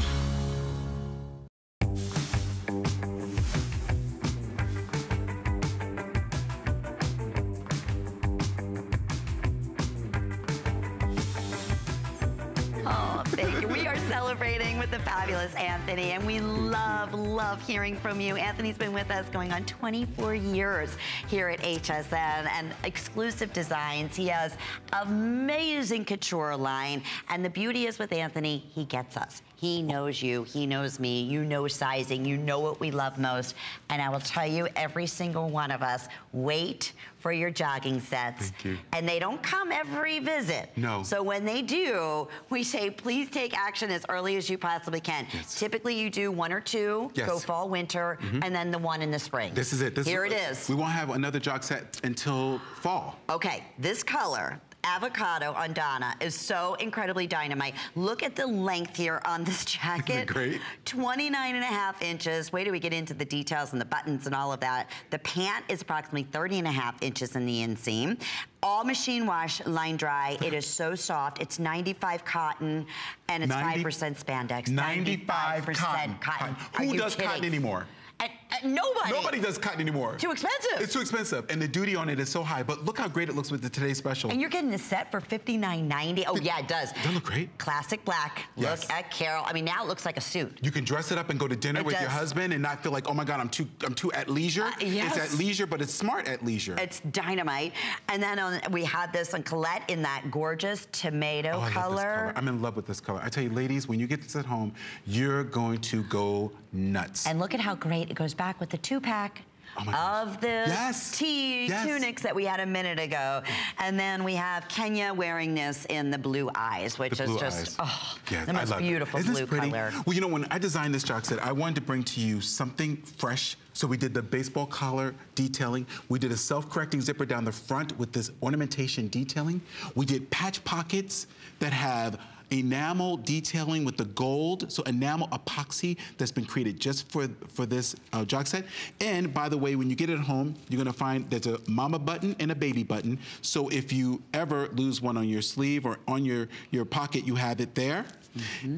With the fabulous Antthony, and we love, love hearing from you. Antthony's been with us going on 24 years here at HSN and exclusive designs. He has amazing couture line, and the beauty is with Antthony, he gets us. He knows you, he knows me, you know sizing, you know what we love most. And I will tell you, every single one of us, wait for your jogging sets. Thank you. And they don't come every visit. No. So when they do, we say, please take action as early as you possibly can. Yes. Typically, you do one or two, Yes. Go fall, winter, mm-hmm. and then the one in the spring. This is it. This Here it is. We won't have another jog set until fall. Okay, this color, avocado on Donna, is so incredibly dynamite. Look at the length here on this jacket. great? 29 and a half inches. Wait till we get into the details and the buttons and all of that. The pant is approximately 30 and a half inches in the inseam. All machine wash, line dry. It is so soft. It's 95 cotton and it's 90 5% spandex. 95 cotton. cotton. Who does cotton anymore? And nobody. Nobody does cotton anymore. Too expensive. It's too expensive, and the duty on it is so high. But look how great it looks with the today's special. And you're getting a set for $59.90. Oh, yeah, it does. Doesn't look great? Classic black. Yes. Look at Carol. I mean, now it looks like a suit. You can dress it up and go to dinner It with your husband and not feel like, oh my God, I'm too, I'm too at leisure. Uh, yes. It's at leisure, but it's smart at leisure. It's dynamite. And then on, we had this on Colette in that gorgeous tomato Oh, I love this color. color. I'm in love with this color. I tell you, ladies, when you get this at home, you're going to go nuts. And look at how great it goes back with the two pack. Oh of the Yes. tea Yes. tunics that we had a minute ago. And then we have Kenya wearing this in the blue eyes, which the is just, oh, Yeah, the most it. beautiful blue pretty? color. Well, you know, when I designed this jock set, I wanted to bring to you something fresh. So we did the baseball collar detailing. We did a self-correcting zipper down the front with this ornamentation detailing. We did patch pockets that have enamel detailing with the gold, so enamel epoxy that's been created just for, for this uh, jock set. And by the way, when you get it home, you're gonna find there's a mama button and a baby button. So if you ever lose one on your sleeve or on your, your pocket, you have it there.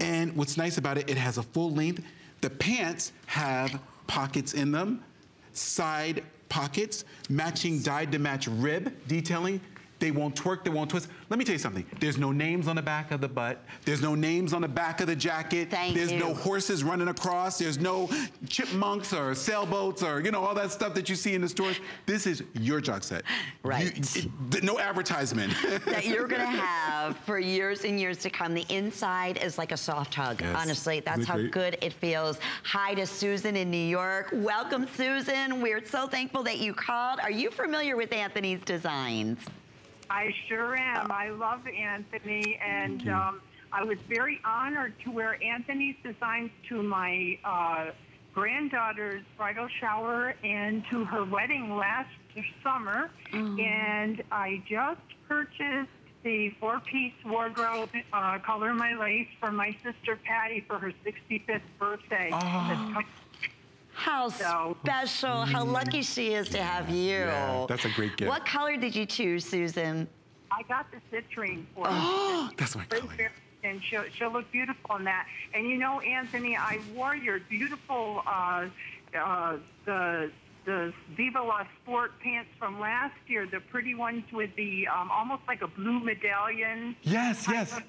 And what's nice about it, it has a full length. The pants have pockets in them, side pockets, matching dyed to match rib detailing. They won't twerk, they won't twist. Let me tell you something. There's no names on the back of the butt. There's no names on the back of the jacket. Thank There's you. no horses running across. There's no chipmunks or sailboats or, you know, all that stuff that you see in the stores. This is your jock set. Right. You- it- no advertisement. that you're gonna have for years and years to come. The inside is like a soft hug. Yes. Honestly, that's how great? good it feels. Hi to Susan in New York. Welcome, Susan. We're so thankful that you called. Are you familiar with Antthony's designs? I sure am. I love Antthony, and um, I was very honored to wear Antthony's designs to my uh, granddaughter's bridal shower and to her wedding last summer. And I just purchased the four-piece wardrobe, uh, color my lace, for my sister Patty for her 65th birthday. Coming How So- special, how lucky she is to have you. Yeah, that's a great gift. What color did you choose, Susan? I got the citrine for her. That's my color. and she'll, she'll look beautiful in that. And you know, Antthony, I wore your beautiful uh, uh, the the Viva La Sport pants from last year, the pretty ones with the um, almost like a blue medallion Yes, yes. of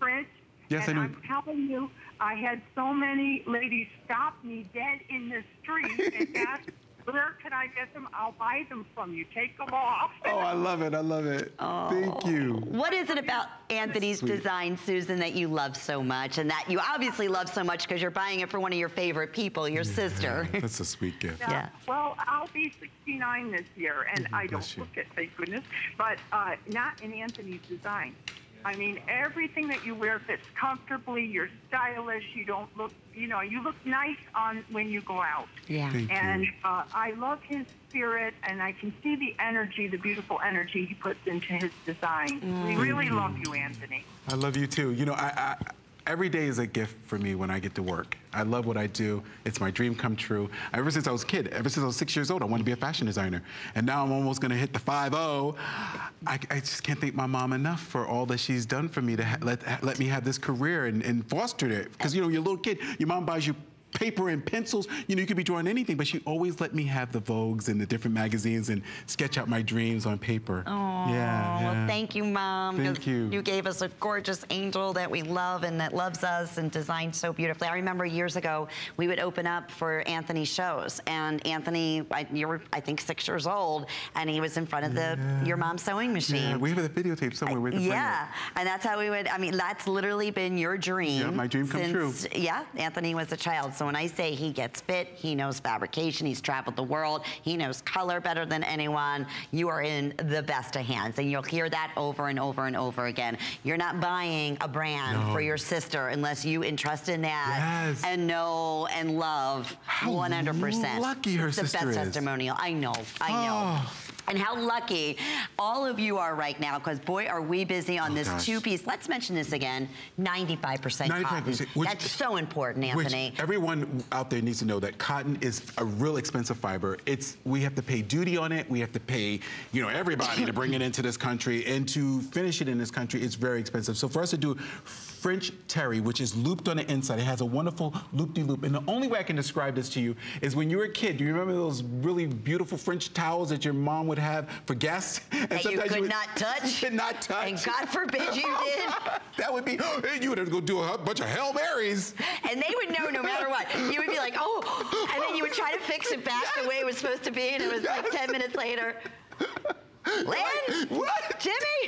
print. Yes, and I know. I'm telling you, I had so many ladies stop me dead in the street and ask, "Where can I get them? I'll buy them from you. Take them off." Oh, I love it. I love it. Thank you. What is it about Antthony's Sweet. design, Susan, that you love so much and that you obviously love so much because you're buying it for one of your favorite people, your sister? That's a sweet gift. Yeah. Well, I'll be 69 this year, and I don't bless you. look it, thank goodness, but uh, not in Antthony's design. I mean, everything that you wear fits comfortably. You're stylish. You don't look, you know, you look nice on when you go out. Yeah. Thank And you. uh, I love his spirit, and I can see the energy, the beautiful energy he puts into his design. We really love you, Antthony. I love you too. You know, I, I every day is a gift for me when I get to work. I love what I do. It's my dream come true. Ever since I was a kid, ever since I was six years old, I wanted to be a fashion designer. And now I'm almost gonna hit the 5-0. I, I just can't thank my mom enough for all that she's done for me to let, let me have this career and, and fostered it. Because, you know, you're a little kid, your mom buys you paper and pencils. You know, you could be drawing anything, but she always let me have the Vogues and the different magazines and sketch out my dreams on paper. Oh, yeah, yeah. well, thank you, Mom. Thank you. You gave us a gorgeous angel that we love and that loves us and designed so beautifully. I remember years ago, we would open up for Antthony's shows, and Antthony, I, you were, I think, six years old, and he was in front of the your mom's sewing machine. Yeah, we have a videotape somewhere. We have to bring it. Yeah, and that's how we would. I mean, that's literally been your dream. Yeah, my dream come true. since- Yeah, Antthony was a child. So when I say he gets fit, he knows fabrication, he's traveled the world, he knows color better than anyone. You are in the best of hands, and you'll hear that over and over and over again. You're not buying a brand No. for your sister unless you entrust in that Yes. and know and love How 100%. lucky her it's the best is. testimonial. I know. I know. Oh. And how lucky all of you are right now, because boy, are we busy on Oh, this gosh. two-piece. Let's mention this again: 95% 95%, cotton. which- That's so important, Antthony. Which everyone out there needs to know that cotton is a real expensive fiber. It's we have to pay duty on it. We have to pay, you know, everybody to bring it into this country and to finish it in this country. It's very expensive. So for us to do French terry, which is looped on the inside. It has a wonderful loop-de-loop. -loop. And the only way I can describe this to you is when you were a kid, do you remember those really beautiful French towels that your mom would have for guests? And that you could you would, not touch? could not touch. And God forbid you did. that would be, you would have to go do a bunch of Hail Marys. And they would know no matter what. You would be like, oh, and then you would try to fix it back yes. the way it was supposed to be, and it was yes. like 10 minutes later. Lynn? What? Jimmy?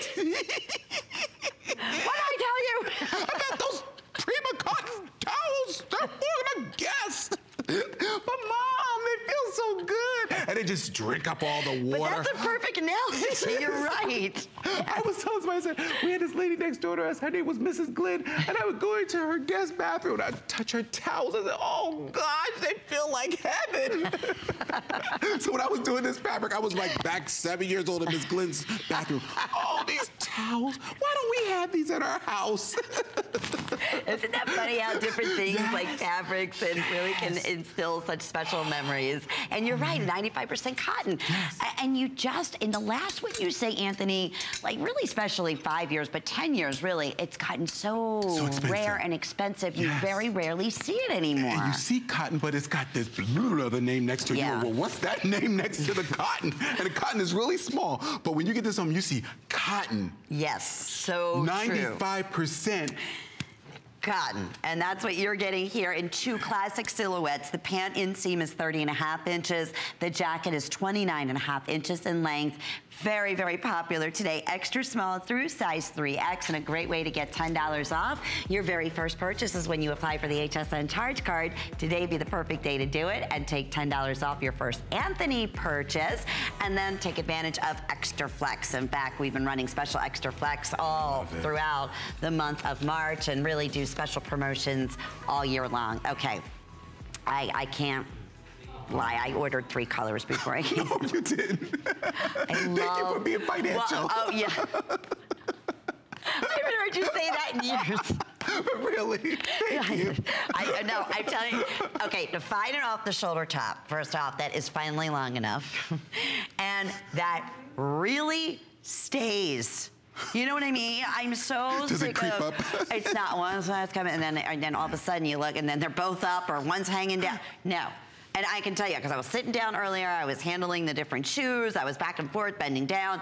what did I tell you? I got those Prima cotton towels. They're for the guests. But mom, they feel so good. And they just drink up all the water. But that's a perfect analogy. You're right. I was telling somebody, I said, we had this lady next door to us. Her name was Mrs. Glenn. And I would go into her guest bathroom and I'd touch her towels. I said, oh gosh, they feel like heaven. so when I was doing this fabric, I was like back seven years old in Miss Glenn's bathroom. Oh, these towels. Why don't we have these at our house? Isn't that funny how different things yes. like fabrics and really can instill such special memories? And you're right, mm-hmm. 95% mm-hmm. cotton. Yes. And you just, in the last, what you say, Antthony, like really especially five years, but 10 years really, it's gotten so, so rare and expensive, you yes. very rarely see it anymore. And you see cotton, but it's got this other name next to it. Yeah. well, what's that name next to the cotton? And the cotton is really small. But when you get this home, you see cotton. Yes, so 95% cotton. And that's what you're getting here in two classic silhouettes. The pant inseam is 30 and a half inches. The jacket is 29 and a half inches in length. Very, very popular today. Extra small through size 3X and a great way to get $10 off. Your very first purchase is when you apply for the HSN charge card. Today be the perfect day to do it and take $10 off your first Antthony purchase and then take advantage of Extra Flex. In fact, we've been running special Extra Flex all throughout the month of March and really do special promotions all year long. Okay, I, I can't lie. I ordered three colors before I came. no, you didn't. I Thank love, you for being financial. Well, oh, yeah. I haven't heard you say that in years. But really, thank you. I uh, know, I'm telling you. Okay, to find an off-the-shoulder top, first off, that is finally long enough. and that really stays. You know what I mean? I'm so Does sick it creep of, up? it's not one side's coming and then and then all of a sudden you look and then they're both up or one's hanging down. No. And I can tell you, because I was sitting down earlier, I was handling the different shoes, I was back and forth, bending down.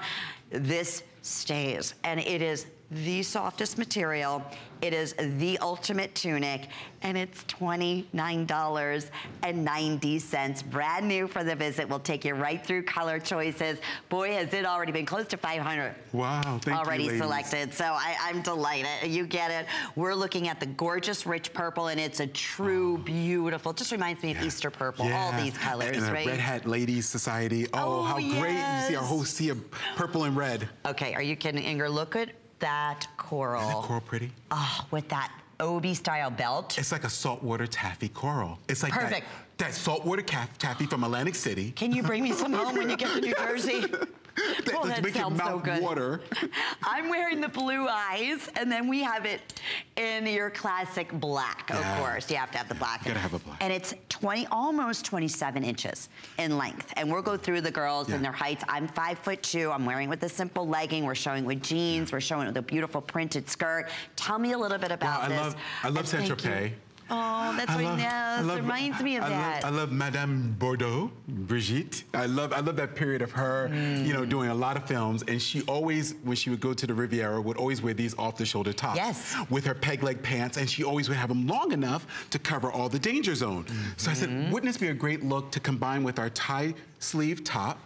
This stays, and it is the softest material. It is the ultimate tunic, and it's $29.90. Brand new for the visit. We'll take you right through color choices. Boy, has it already been close to 500. Wow, thank already you, selected. So I, am delighted. You get it. We're looking at the gorgeous rich purple, and it's a true, beautiful, just reminds me of Easter purple, yeah. all these colors, and right? Red Hat Ladies Society. Oh, oh how yes. great. You see our whole sea of purple and red. Okay, are you kidding, Inger? Look at that coral. Isn't that coral pretty? Oh, with that Obi style belt. It's like a saltwater taffy coral. It's like Perfect. that, that saltwater taffy from Atlantic City. Can you bring me some home when you get to New Jersey? that, oh, that mouth so good. water. I'm wearing the blue eyes, and then we have it in your classic black, yeah. of course. You have to have the black. You gotta have a black. And it's 20, almost 27 inches in length. And we'll go through the girls yeah. and their heights. I'm five foot two. I'm wearing with a simple legging. We're showing with jeans. We're showing with a beautiful printed skirt. Tell me a little bit about well, I this. Love, I love Saint Tropez. Oh, that's I right now. Love, reminds me of I that. Love, I love Madame Bardot, Brigitte. I love I love that period of her, mm. you know, doing a lot of films. And she always, when she would go to the Riviera, would always wear these off-the-shoulder tops. Yes. With her peg leg pants, and she always would have them long enough to cover all the danger zone. Mm -hmm. So I said, wouldn't this be a great look to combine with our tie sleeve top?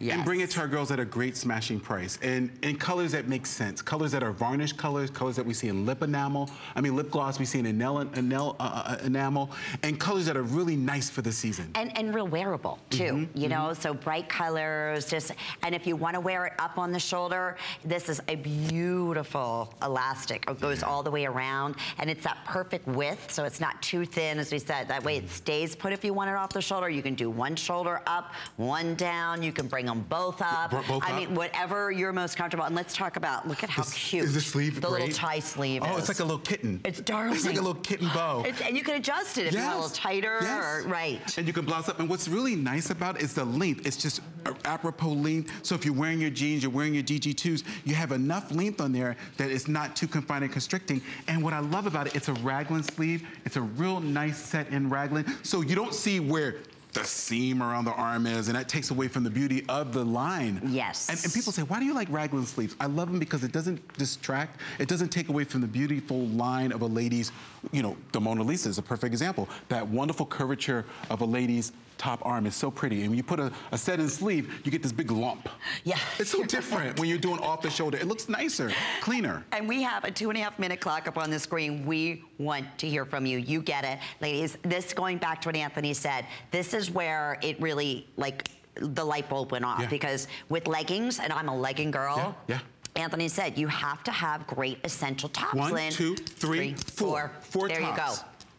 Yes. And bring it to our girls at a great smashing price. And in colors that make sense. Colors that are varnish colors, colors that we see in lip enamel. I mean, lip gloss we see in enamel, enamel, uh, uh, enamel and colors that are really nice for the season. And, and real wearable, too. Mm -hmm, you mm -hmm. know, so bright colors, just, and if you want to wear it up on the shoulder, this is a beautiful elastic. It goes yeah. all the way around, and it's that perfect width, so it's not too thin, as we said. That way it stays put if you want it off the shoulder. You can do one shoulder up, one down. You can bring them both up. Bro- both I up. mean, whatever you're most comfortable. And let's talk about, look at how cute. Is the sleeve The little tie sleeve Oh, is. it's like a little kitten. It's darling. It's like a little kitten bow. It's, and you can adjust it if you want a little tighter Yes. or, right. And you can blouse up. And what's really nice about it is the length. It's just apropos length. So if you're wearing your jeans, you're wearing your DG2s, you have enough length on there that it's not too confined and constricting. And what I love about it, it's a raglan sleeve. It's a real nice set in raglan. So you don't see where the seam around the arm is, and that takes away from the beauty of the line. Yes. And, and people say, why do you like raglan sleeves? I love them because it doesn't distract. It doesn't take away from the beautiful line of a lady's, you know, the Mona Lisa is a perfect example. That wonderful curvature of a lady's top arm is so pretty. And when you put a, a set-in sleeve, you get this big lump. Yeah. It's so different when you're doing off the shoulder. It looks nicer, cleaner. And we have a two and a half minute clock up on the screen. We want to hear from you. You get it. Ladies, this going back to what Antthony said, this is where it really, like, the light bulb went off. Yeah. Because with leggings, and I'm a legging girl. Yeah, yeah. Antthony said you have to have great essential tops. One, Lynn. two, three, four. Four There you go.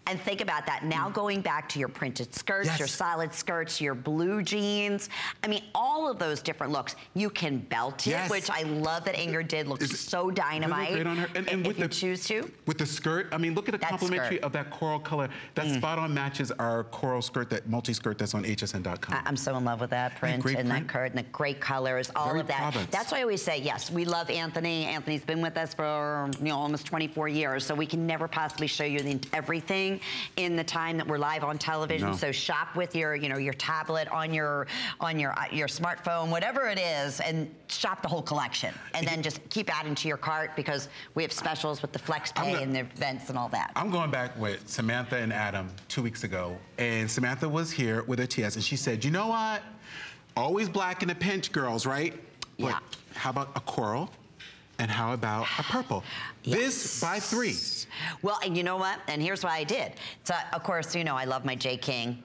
And think about that. Now going back to your printed skirts, Yes. your solid skirts, your blue jeans. I mean, all of those different looks. You can belt it, which I love that Inger did. Looks Is so dynamite. Doesn't it look great on her? And, and if with you the, choose to. With the skirt, I mean, look at the complementary. Mm. of that coral color. That spot on matches our coral skirt, that multi-skirt that's on hsn.com. I'm so in love with that print great and print. that curd and the great colors, all Very of that. Provence. That's why I always say, yes, we love Antthony. Antthony's been with us for you know almost 24 years, so we can never possibly show you the, everything in the time that we're live on television. No. So shop with your you know your tablet on your on your uh, your smartphone, whatever it is, and shop the whole collection, and then just keep adding to your cart because we have specials with the flex pay gonna- and the events and all that. I'm going back with Samantha and Adam two weeks ago, and Samantha was here with her TS, and she said, "You know what? Always black in a pinch, girls, right? But Yeah. how about a coral? And how about a purple? This by three. Well, and you know what? And here's why I did. So, of course, you know, I love my Jay King.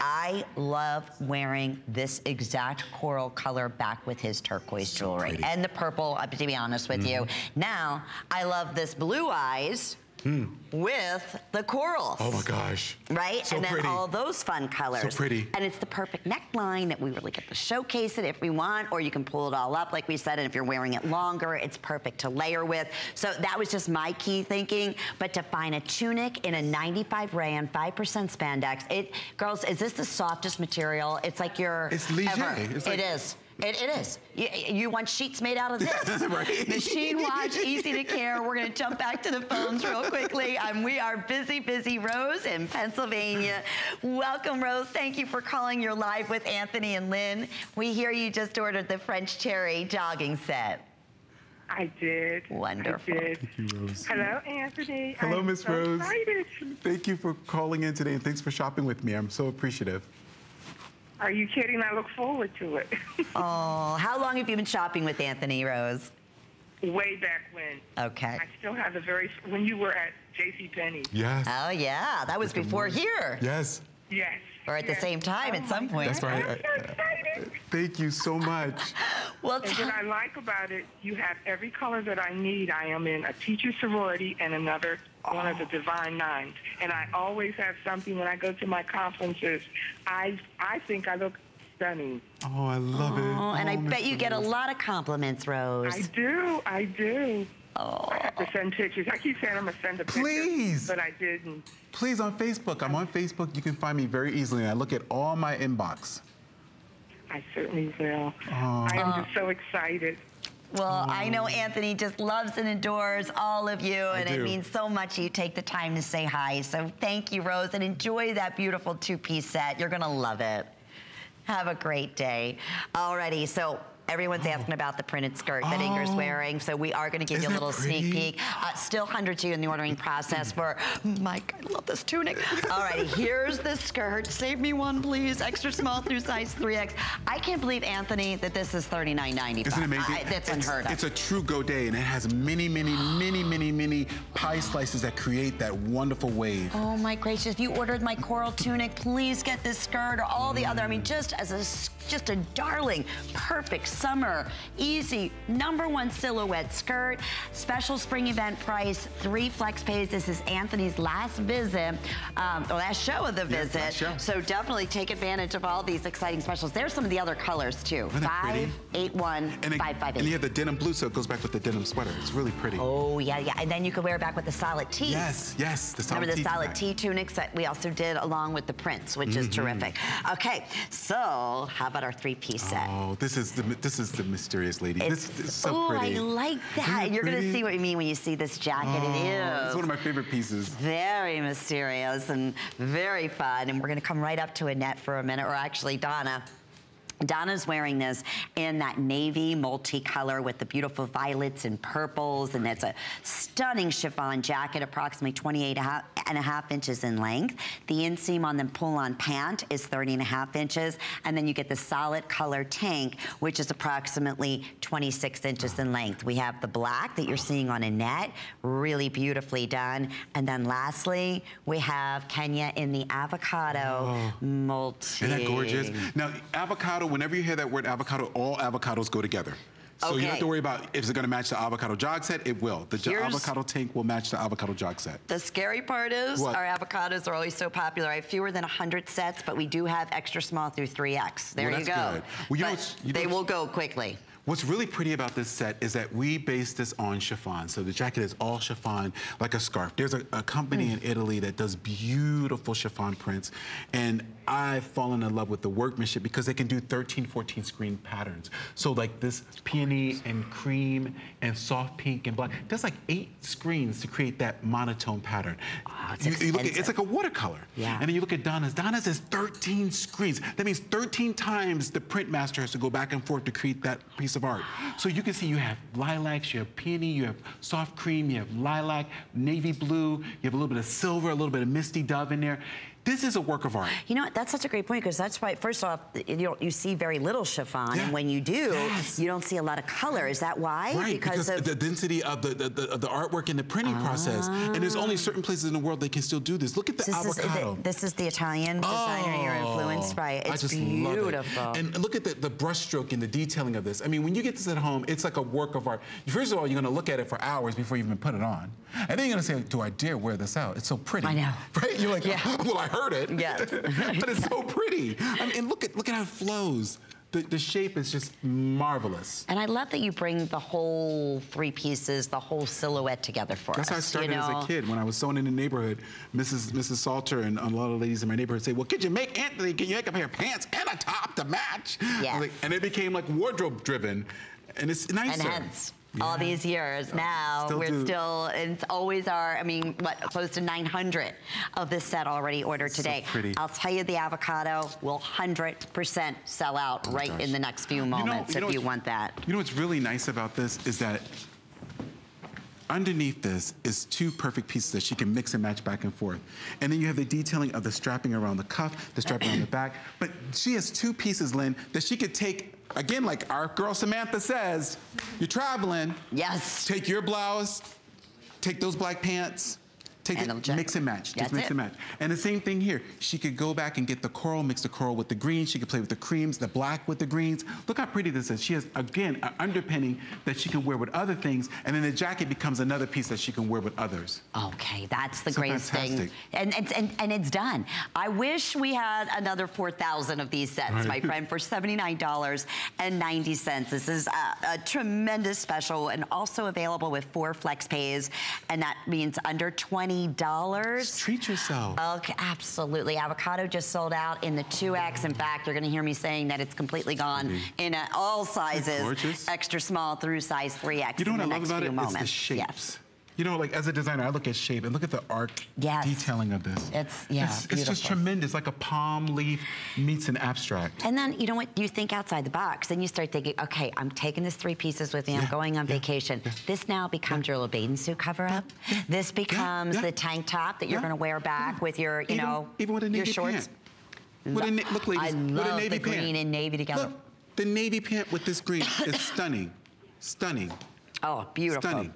I love wearing this exact coral color back with his turquoise jewelry. pretty. And the purple, uh, to be honest with you. Now, I love this blue eyes Hmm. with the corals. Oh my gosh. Right? So and then pretty. all those fun colors. So pretty. And it's the perfect neckline that we really get to showcase it if we want, or you can pull it all up, like we said, and if you're wearing it longer, it's perfect to layer with. So that was just my key thinking. But to find a tunic in a 95 rand, 5% spandex, it, girls, is this the softest material? It's like your It's léger. It's like- it is. It, it is. You, you want sheets made out of this. Right. Machine wash, easy to care. We're going to jump back to the phones real quickly. Um, we are busy, busy Rose in Pennsylvania. Welcome, Rose. Thank you for calling. You're live with Antthony and Lynn. We hear you just ordered the French terry jogging set. I did. Wonderful. I did. Thank you, Rose. Hello, Antthony. Hello, I'm Miss so Rose. Excited. Thank you for calling in today, and thanks for shopping with me. I'm so appreciative. Are you kidding? I look forward to it. Oh, how long have you been shopping with Antthony, Rose? Way back when. Okay. I still have the very when you were at J.C. Penney. Yes. Oh, yeah. That was before here. Yes. Yes. Or at the same time Oh at some point. That's right. I'm so excited. Thank you so much. Well, And what I like about it, you have every color that I need. I am in a teacher sorority and another one of the Divine Nines, and I always have something when I go to my conferences. I I think I look stunning. Oh, I love it. oh, and I oh, Miss bet you get a lot of compliments, Rose. I do. I do. Oh. I have to send pictures. I keep saying I'm gonna send a picture, Please. but I didn't. Please on Facebook. I'm on Facebook. You can find me very easily. And I look at all my inbox. I certainly will. I am just so excited. Well, I know mm. Antthony just loves and adores all of you, and it means so much you take the time to say hi. So thank you, Rose, and enjoy that beautiful two-piece set. You're gonna love it. Have a great day. Alrighty, so everyone's asking about the printed skirt that Inger's Oh. wearing, so we are gonna give you a Isn't little sneak peek. Uh, still hundreds of you in the ordering process for, Mike, I love this tunic. All right, here's the skirt. Save me one, please. Extra small through size 3X. I can't believe, Antthony, that this is $39.95. Isn't it amazing? I- that's it's, unheard of. It's a true godet, and it has many, many, many, many, many pie slices that create that wonderful wave. Oh my gracious! If you ordered my coral tunic, please get this skirt or all the other. I mean, just as a, just a darling, perfect summer, easy, number one silhouette skirt. Special spring event price, three flex pays. This is Antthony's last visit, um, the last show of the visit. So definitely take advantage of all these exciting specials. There's some of the other colors too. Isn't? Five, eight, one, And, it- five, five, and you have the denim blue, so it goes back with the denim sweater. It's really pretty. Oh, yeah, yeah. And then you can wear it back with the solid tee. Yes, yes, the solid Remember the solid tee tunics that we also did along with the prints, which is Mm-hmm. terrific. Okay, so how about our three-piece set? Oh, this is the this is the mysterious lady. It's, this, is so ooh, pretty. I like that. You're going to see what you mean when you see this jacket. Oh, it It's one of my favorite pieces. very mysterious and very fun. And we're going to come right up to Annette for a minute, or actually Donna. Donna's wearing this in that navy multicolor with the beautiful violets and purples, and it's a stunning chiffon jacket, approximately 28 and a half inches in length. The inseam on the pull-on pant is 30 and a half inches, and then you get the solid color tank, which is approximately 26 inches in length. We have the black that you're seeing on Annette, really beautifully done. And then lastly, we have Kenya in the avocado oh. multi. Isn't that gorgeous? Now, avocado, whenever you hear that word avocado, all avocados go together. So you don't have to worry about if it's going to match the avocado jog set. It will. The Here's- avocado tank will match the avocado jog set. The scary part is What? our avocados are always so popular. I have fewer than 100 sets, but we do have extra small through 3X. There Well, you go. good. Well, you know you they will go quickly. What's really pretty about this set is that we based this on chiffon. So the jacket is all chiffon, like a scarf. There's a, a company Hmm. in Italy that does beautiful chiffon prints. And I've fallen in love with the workmanship because they can do 13, 14 screen patterns. So like this peony and cream and soft pink and black. There's like eight screens to create that monotone pattern. Oh, it's You- at- it's like a watercolor. Yeah. And then you look at Donna's. Donna's is 13 screens. That means 13 times the print master has to go back and forth to create that piece of art. So you can see you have lilacs, you have peony, you have soft cream, you have lilac, navy blue, you have a little bit of silver, a little bit of misty dove in there. This is a work of art. You know what? That's such a great point because that's why, first off, you, don't, you see very little chiffon, Yeah. and when you do, Yes. you don't see a lot of color. Is that why? Right, because, of the density of the, the, the, of the artwork and the printing process. And there's only ah. certain places in the world that can still do this. Look at the this is, avocado. the, this is the Italian designer you're oh, influenced by. It's Oh, I just beautiful. love it. And look at the, the brushstroke and the detailing of this. I mean, when you get this at home, it's like a work of art. First of all, you're going to look at it for hours before you even put it on. And then you're going to say, do I dare wear this out? It's so pretty. I know. Right? You're like, Yeah. well, I heard it. Yes. but it's so pretty. I mean, and look at, look at how it flows. The, the shape is just marvelous. And I love that you bring the whole three pieces, the whole silhouette together for us. That's how I started you know? as a kid. When I was sewing in the neighborhood, Mrs. Mrs. Salter and a lot of ladies in my neighborhood say, "Well, could you make Antthony? Can you make a pair of pants and a top to match?" Yes. like- and it became like wardrobe driven, and it's nicer. And hence, all these years now, Still we're do. still, it's always our, I mean, what, close to 900 of this set already ordered So today. pretty. I'll tell you, the avocado will 100% sell out oh right Oh gosh. in the next few You know- moments you know if you want that. You know what's really nice about this is that underneath this is two perfect pieces that she can mix and match back and forth. And then you have the detailing of the strapping around the cuff, the strapping on the back. But she has two pieces, Lynn, that she could take, again, like our girl Samantha says, you're traveling, Yes. take your blouse, take those black pants, take And it, mix and match. That's Just mix it. and match. And the same thing here. She could go back and get the coral, mix the coral with the green. She could play with the creams, the black with the greens. Look how pretty this is. She has, again, an underpinning that she can wear with other things, and then the jacket becomes another piece that she can wear with others. Okay, that's the So greatest thing. fantastic. And, and, and, and it's done. I wish we had another 4,000 of these sets, my friend, for $79.90. This is a, a tremendous special and also available with four flex pays, and that means under $20. Treat yourself. Okay, absolutely. Avocado just sold out in the 2X. In fact, you're going to hear me saying that it's completely gone in uh, all sizes, gorgeous? extra small through size 3X You know what I the love next about it? moments. It's the shapes. Yes. You know, like as a designer, I look at shape and look at the art Yes. detailing of this. It's- yeah, It's, it's just tremendous, like a palm leaf meets an abstract. And then, you know what, you think outside the box. Then you start thinking, okay, I'm taking this three pieces with me. I'm going on yeah, vacation. This now becomes your little bathing suit cover up. This becomes yeah. the tank top that you're Yeah, going to wear back with your, you Even- know, even with a your navy shorts. pant. With a look, ladies, I with a love navy the green pant. and navy together. Look, the navy pant with this green is stunning. Stunning. Oh, beautiful. Stunning.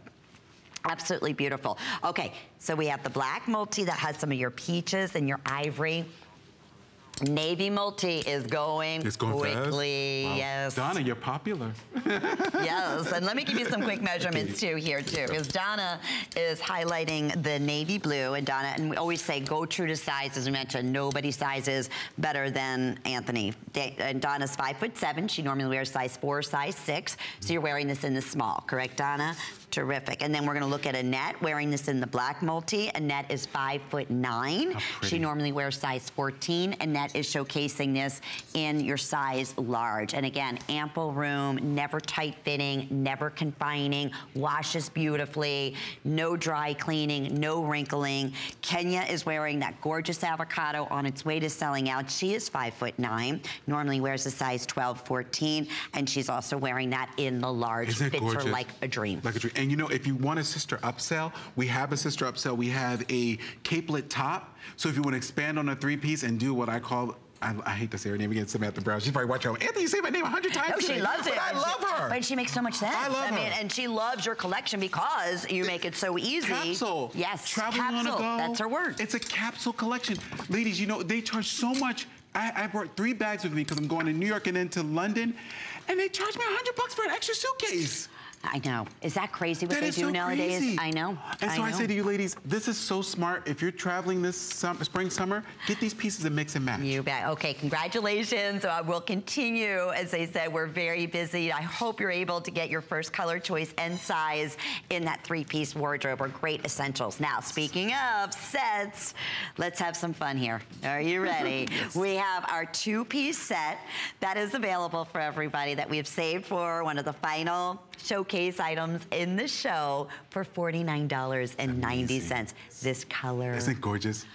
Absolutely beautiful. Okay, so we have the black multi that has some of your peaches and your ivory. Navy multi is going, It's going quickly. Wow. Yes. Donna, you're popular. yes, and let me give you some quick measurements too here too, because Donna is highlighting the navy blue, and Donna, and we always say go true to size, as we mentioned, nobody sizes better than Antthony. And Donna's five foot seven, she normally wears size four, size six, so you're wearing this in the small, correct Donna? Terrific. And then we're gonna look at Annette wearing this in the black multi. Annette is five foot nine. She normally wears size 14. Annette is showcasing this in your size large. And again, ample room, never tight fitting, never confining, washes beautifully, no dry cleaning, no wrinkling. Kenya is wearing that gorgeous avocado on its way to selling out. She is five foot nine, normally wears a size 12, 14, and she's also wearing that in the large. Isn't Fits gorgeous? her like a dream. Like a dream. And you know, if you want a sister upsell, we have a sister upsell. We have a capelet top. So if you want to expand on a three-piece and do what I call I, I hate to say her name again, Samantha Brown. She's probably watching. Antthony, you say my name a hundred times. No, she today, loves it. But I love her. But she makes so much sense. I love mean, her. and she loves your collection because you make it so easy. Capsule. Yes. Traveling capsule. on a go. That's her word. It's a capsule collection. Ladies, you know, they charge so much. I, I brought three bags with me because I'm going to New York and then to London. And they charged me a hundred bucks for an extra suitcase. I know. Is that crazy what That they do so nowadays? crazy. I know. And so I, know. say to you ladies, this is so smart. If you're traveling this sum- spring, summer, get these pieces and mix and match. You bet. Okay, congratulations. Uh, we'll continue. As I said, we're very busy. I hope you're able to get your first color choice and size in that three-piece wardrobe or great essentials. Now, speaking of sets, let's have some fun here. Are you ready? yes. We have our two-piece set that is available for everybody that we have saved for one of the final showcase items in the show for $49.90. This color. Isn't it gorgeous?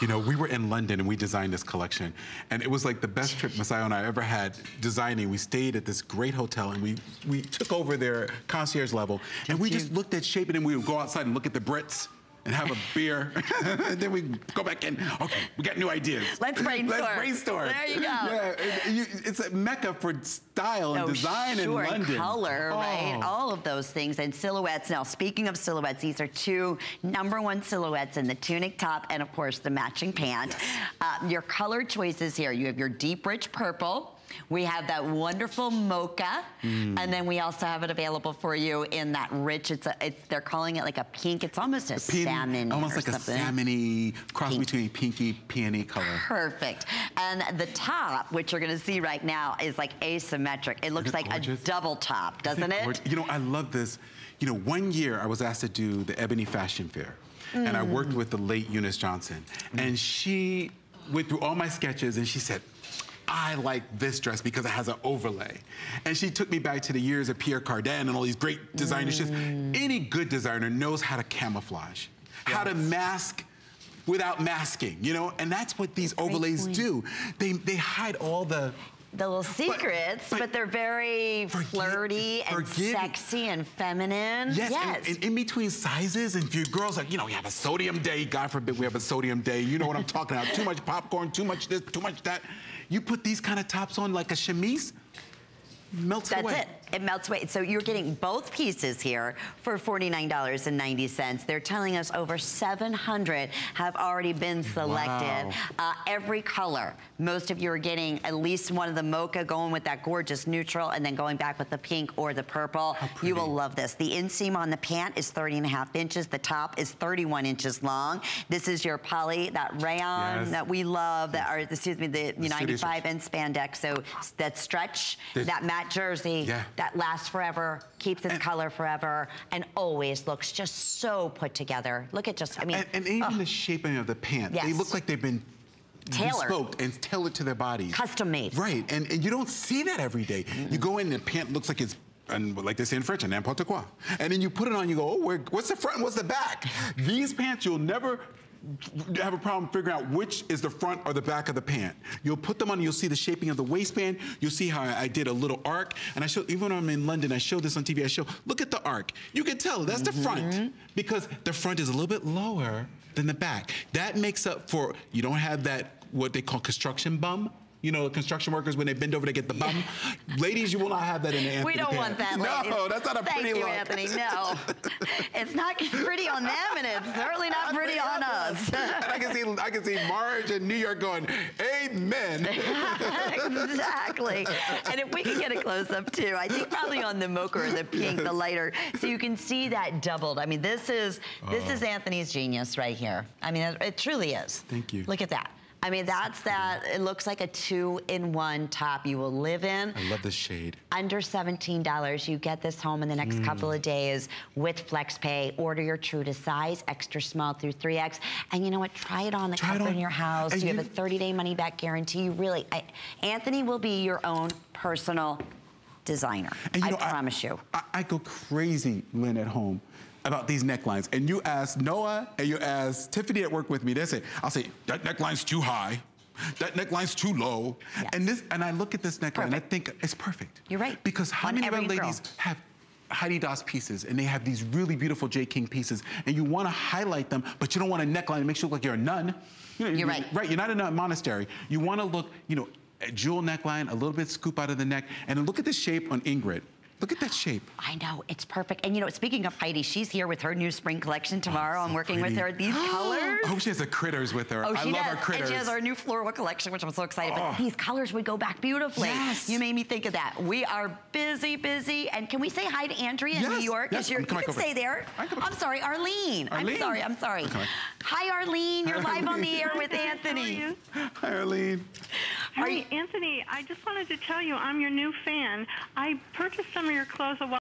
You know, we were in London and we designed this collection. And it was like the best trip Messiah and I ever had designing. We stayed at this great hotel and we, we took over their concierge level. and we just looked at shape and then we would go outside and look at the Brits and have a beer. and then we go back in. Okay, we got new ideas. Let's brainstorm. Let's brainstorm. There you go. Yeah, it's a mecca for style and Oh, design sure, in London. color, right? Oh. All of those things and silhouettes. Now, speaking of silhouettes, these are two number one silhouettes in the tunic top and, of course, the matching pant. Uh, your color choices here. You have your deep, rich purple. We have that wonderful mocha, Mm. and then we also have it available for you in that rich. It's a. It's, they're calling it like a pink. It's almost a Pin- salmon, Almost like something. a salmony cross Pink. between pinky, peony color. Perfect. And the top, which you're going to see right now, is like asymmetric. It looks it like a double top, doesn't it? Gorgeous. You know, I love this. You know, one year I was asked to do the Ebony Fashion Fair, and I Mm. worked with the late Eunice Johnson, and she went through all my sketches, and she said. I like this dress because it has an overlay. And she took me back to the years of Pierre Cardin and all these great designers. Just Mm. any good designer knows how to camouflage, how to mask without masking, you know? And that's what these overlays point. do. They, they hide all the the little secrets, but, but they're very flirty and sexy and feminine. Yes, And, and in between sizes, and if your girls like, you know, we have a sodium day, God forbid we have a sodium day, you know what I'm talking about. Too much popcorn, too much this, too much that. You put these kind of tops on like a chemise, melts That's away. it. It melts away. So you're getting both pieces here for $49.90. They're telling us over 700 have already been selected. Wow. Uh, every color. Most of you are getting at least one of the mocha going with that gorgeous neutral and then going back with the pink or the purple. You will love this. The inseam on the pant is 30 and a half inches. The top is 31 inches long. This is your poly, that rayon Yes. that we love, that are, excuse me, the, The 95 and spandex. So that stretch, This- that matte jersey, Yeah. That lasts forever, keeps its color forever, and always looks just so put together. Look at just, I mean, And, and even oh, the shaping of the pant, they look like they've been Tailored. bespoke and tailored to their bodies. Custom made. Right, and, and you don't see that every day. You go in and the pant looks like it's and like they say in French, n'importe quoi. And then you put it on, you go, oh, where, what's the front and what's the back? These pants, you'll never have a problem figuring out which is the front or the back of the pant. You'll put them on, you'll see the shaping of the waistband, you'll see how I did a little arc, and I show, even when I'm in London, I show this on TV, I show, look at the arc. You can tell that's the front, mm-hmm. because the front is a little bit lower than the back. That makes up for, you don't have that, what they call construction bum, You know, construction workers when they bend over to get the bum. Ladies, you will not have that in the Antthony We don't want that. No, ladies. that's not a Thank pretty you, look. Antthony. No, it's not pretty on them, and it's certainly not pretty on us. and I can see I can see Marge in New York going, Amen. exactly. And if we can get a close up too, I think probably on the mocha or the pink, the lighter, so you can see that doubled. I mean, this is this oh. is Antthony's genius right here. I mean, it, it truly is. Thank you. Look at that. I mean, that's that. It looks like a two-in-one top you will live in. I love this shade. Under $17, you get this home in the next couple Mm. of days with FlexPay. Order your true to size, extra small through 3X. And you know what? Try it on the Try comfort in your house. And You, have a 30-day money-back guarantee. You really, I, Antthony will be your own personal designer. And you I know, promise you. I, I go crazy, Lynn, at home about these necklines. And you ask Noah and you ask Tiffany at work with me, they say, I'll say, that neckline's too high. That neckline's too low. Yes. And this and I look at this neckline and I think it's perfect. You're right. Because how On many of our every girl. ladies have Heidi Daus pieces and they have these really beautiful Jay King pieces and you want to highlight them, but you don't want a neckline that makes you look like you're a nun. You know, You're right. Right, you're not in a monastery. You want to look, you know, a jewel neckline, a little bit scoop out of the neck, and then look at the shape on Ingrid. Look at that shape. I know, it's perfect. And you know, speaking of Heidi, she's here with her new spring collection tomorrow. Oh, I'm working with her. These colors. I hope she has the critters with her. Oh, I she love does. our critters. And she has our new floral collection, which I'm so excited about. Oh. These colors would go back beautifully. Yes. You made me think of that. We are busy, busy. And can we say hi to Andrea in New York? yes. Is your- I'm coming you can over. stay there. I'm. I'm sorry, Arlene. I'm Arlene. sorry, I'm sorry. I'm coming. Hi, Arlene. You're live on the air with Antthony. you? Hi, Arlene. Are Hey, Antthony, I just wanted to tell you I'm your new fan. I purchased some of your clothes a while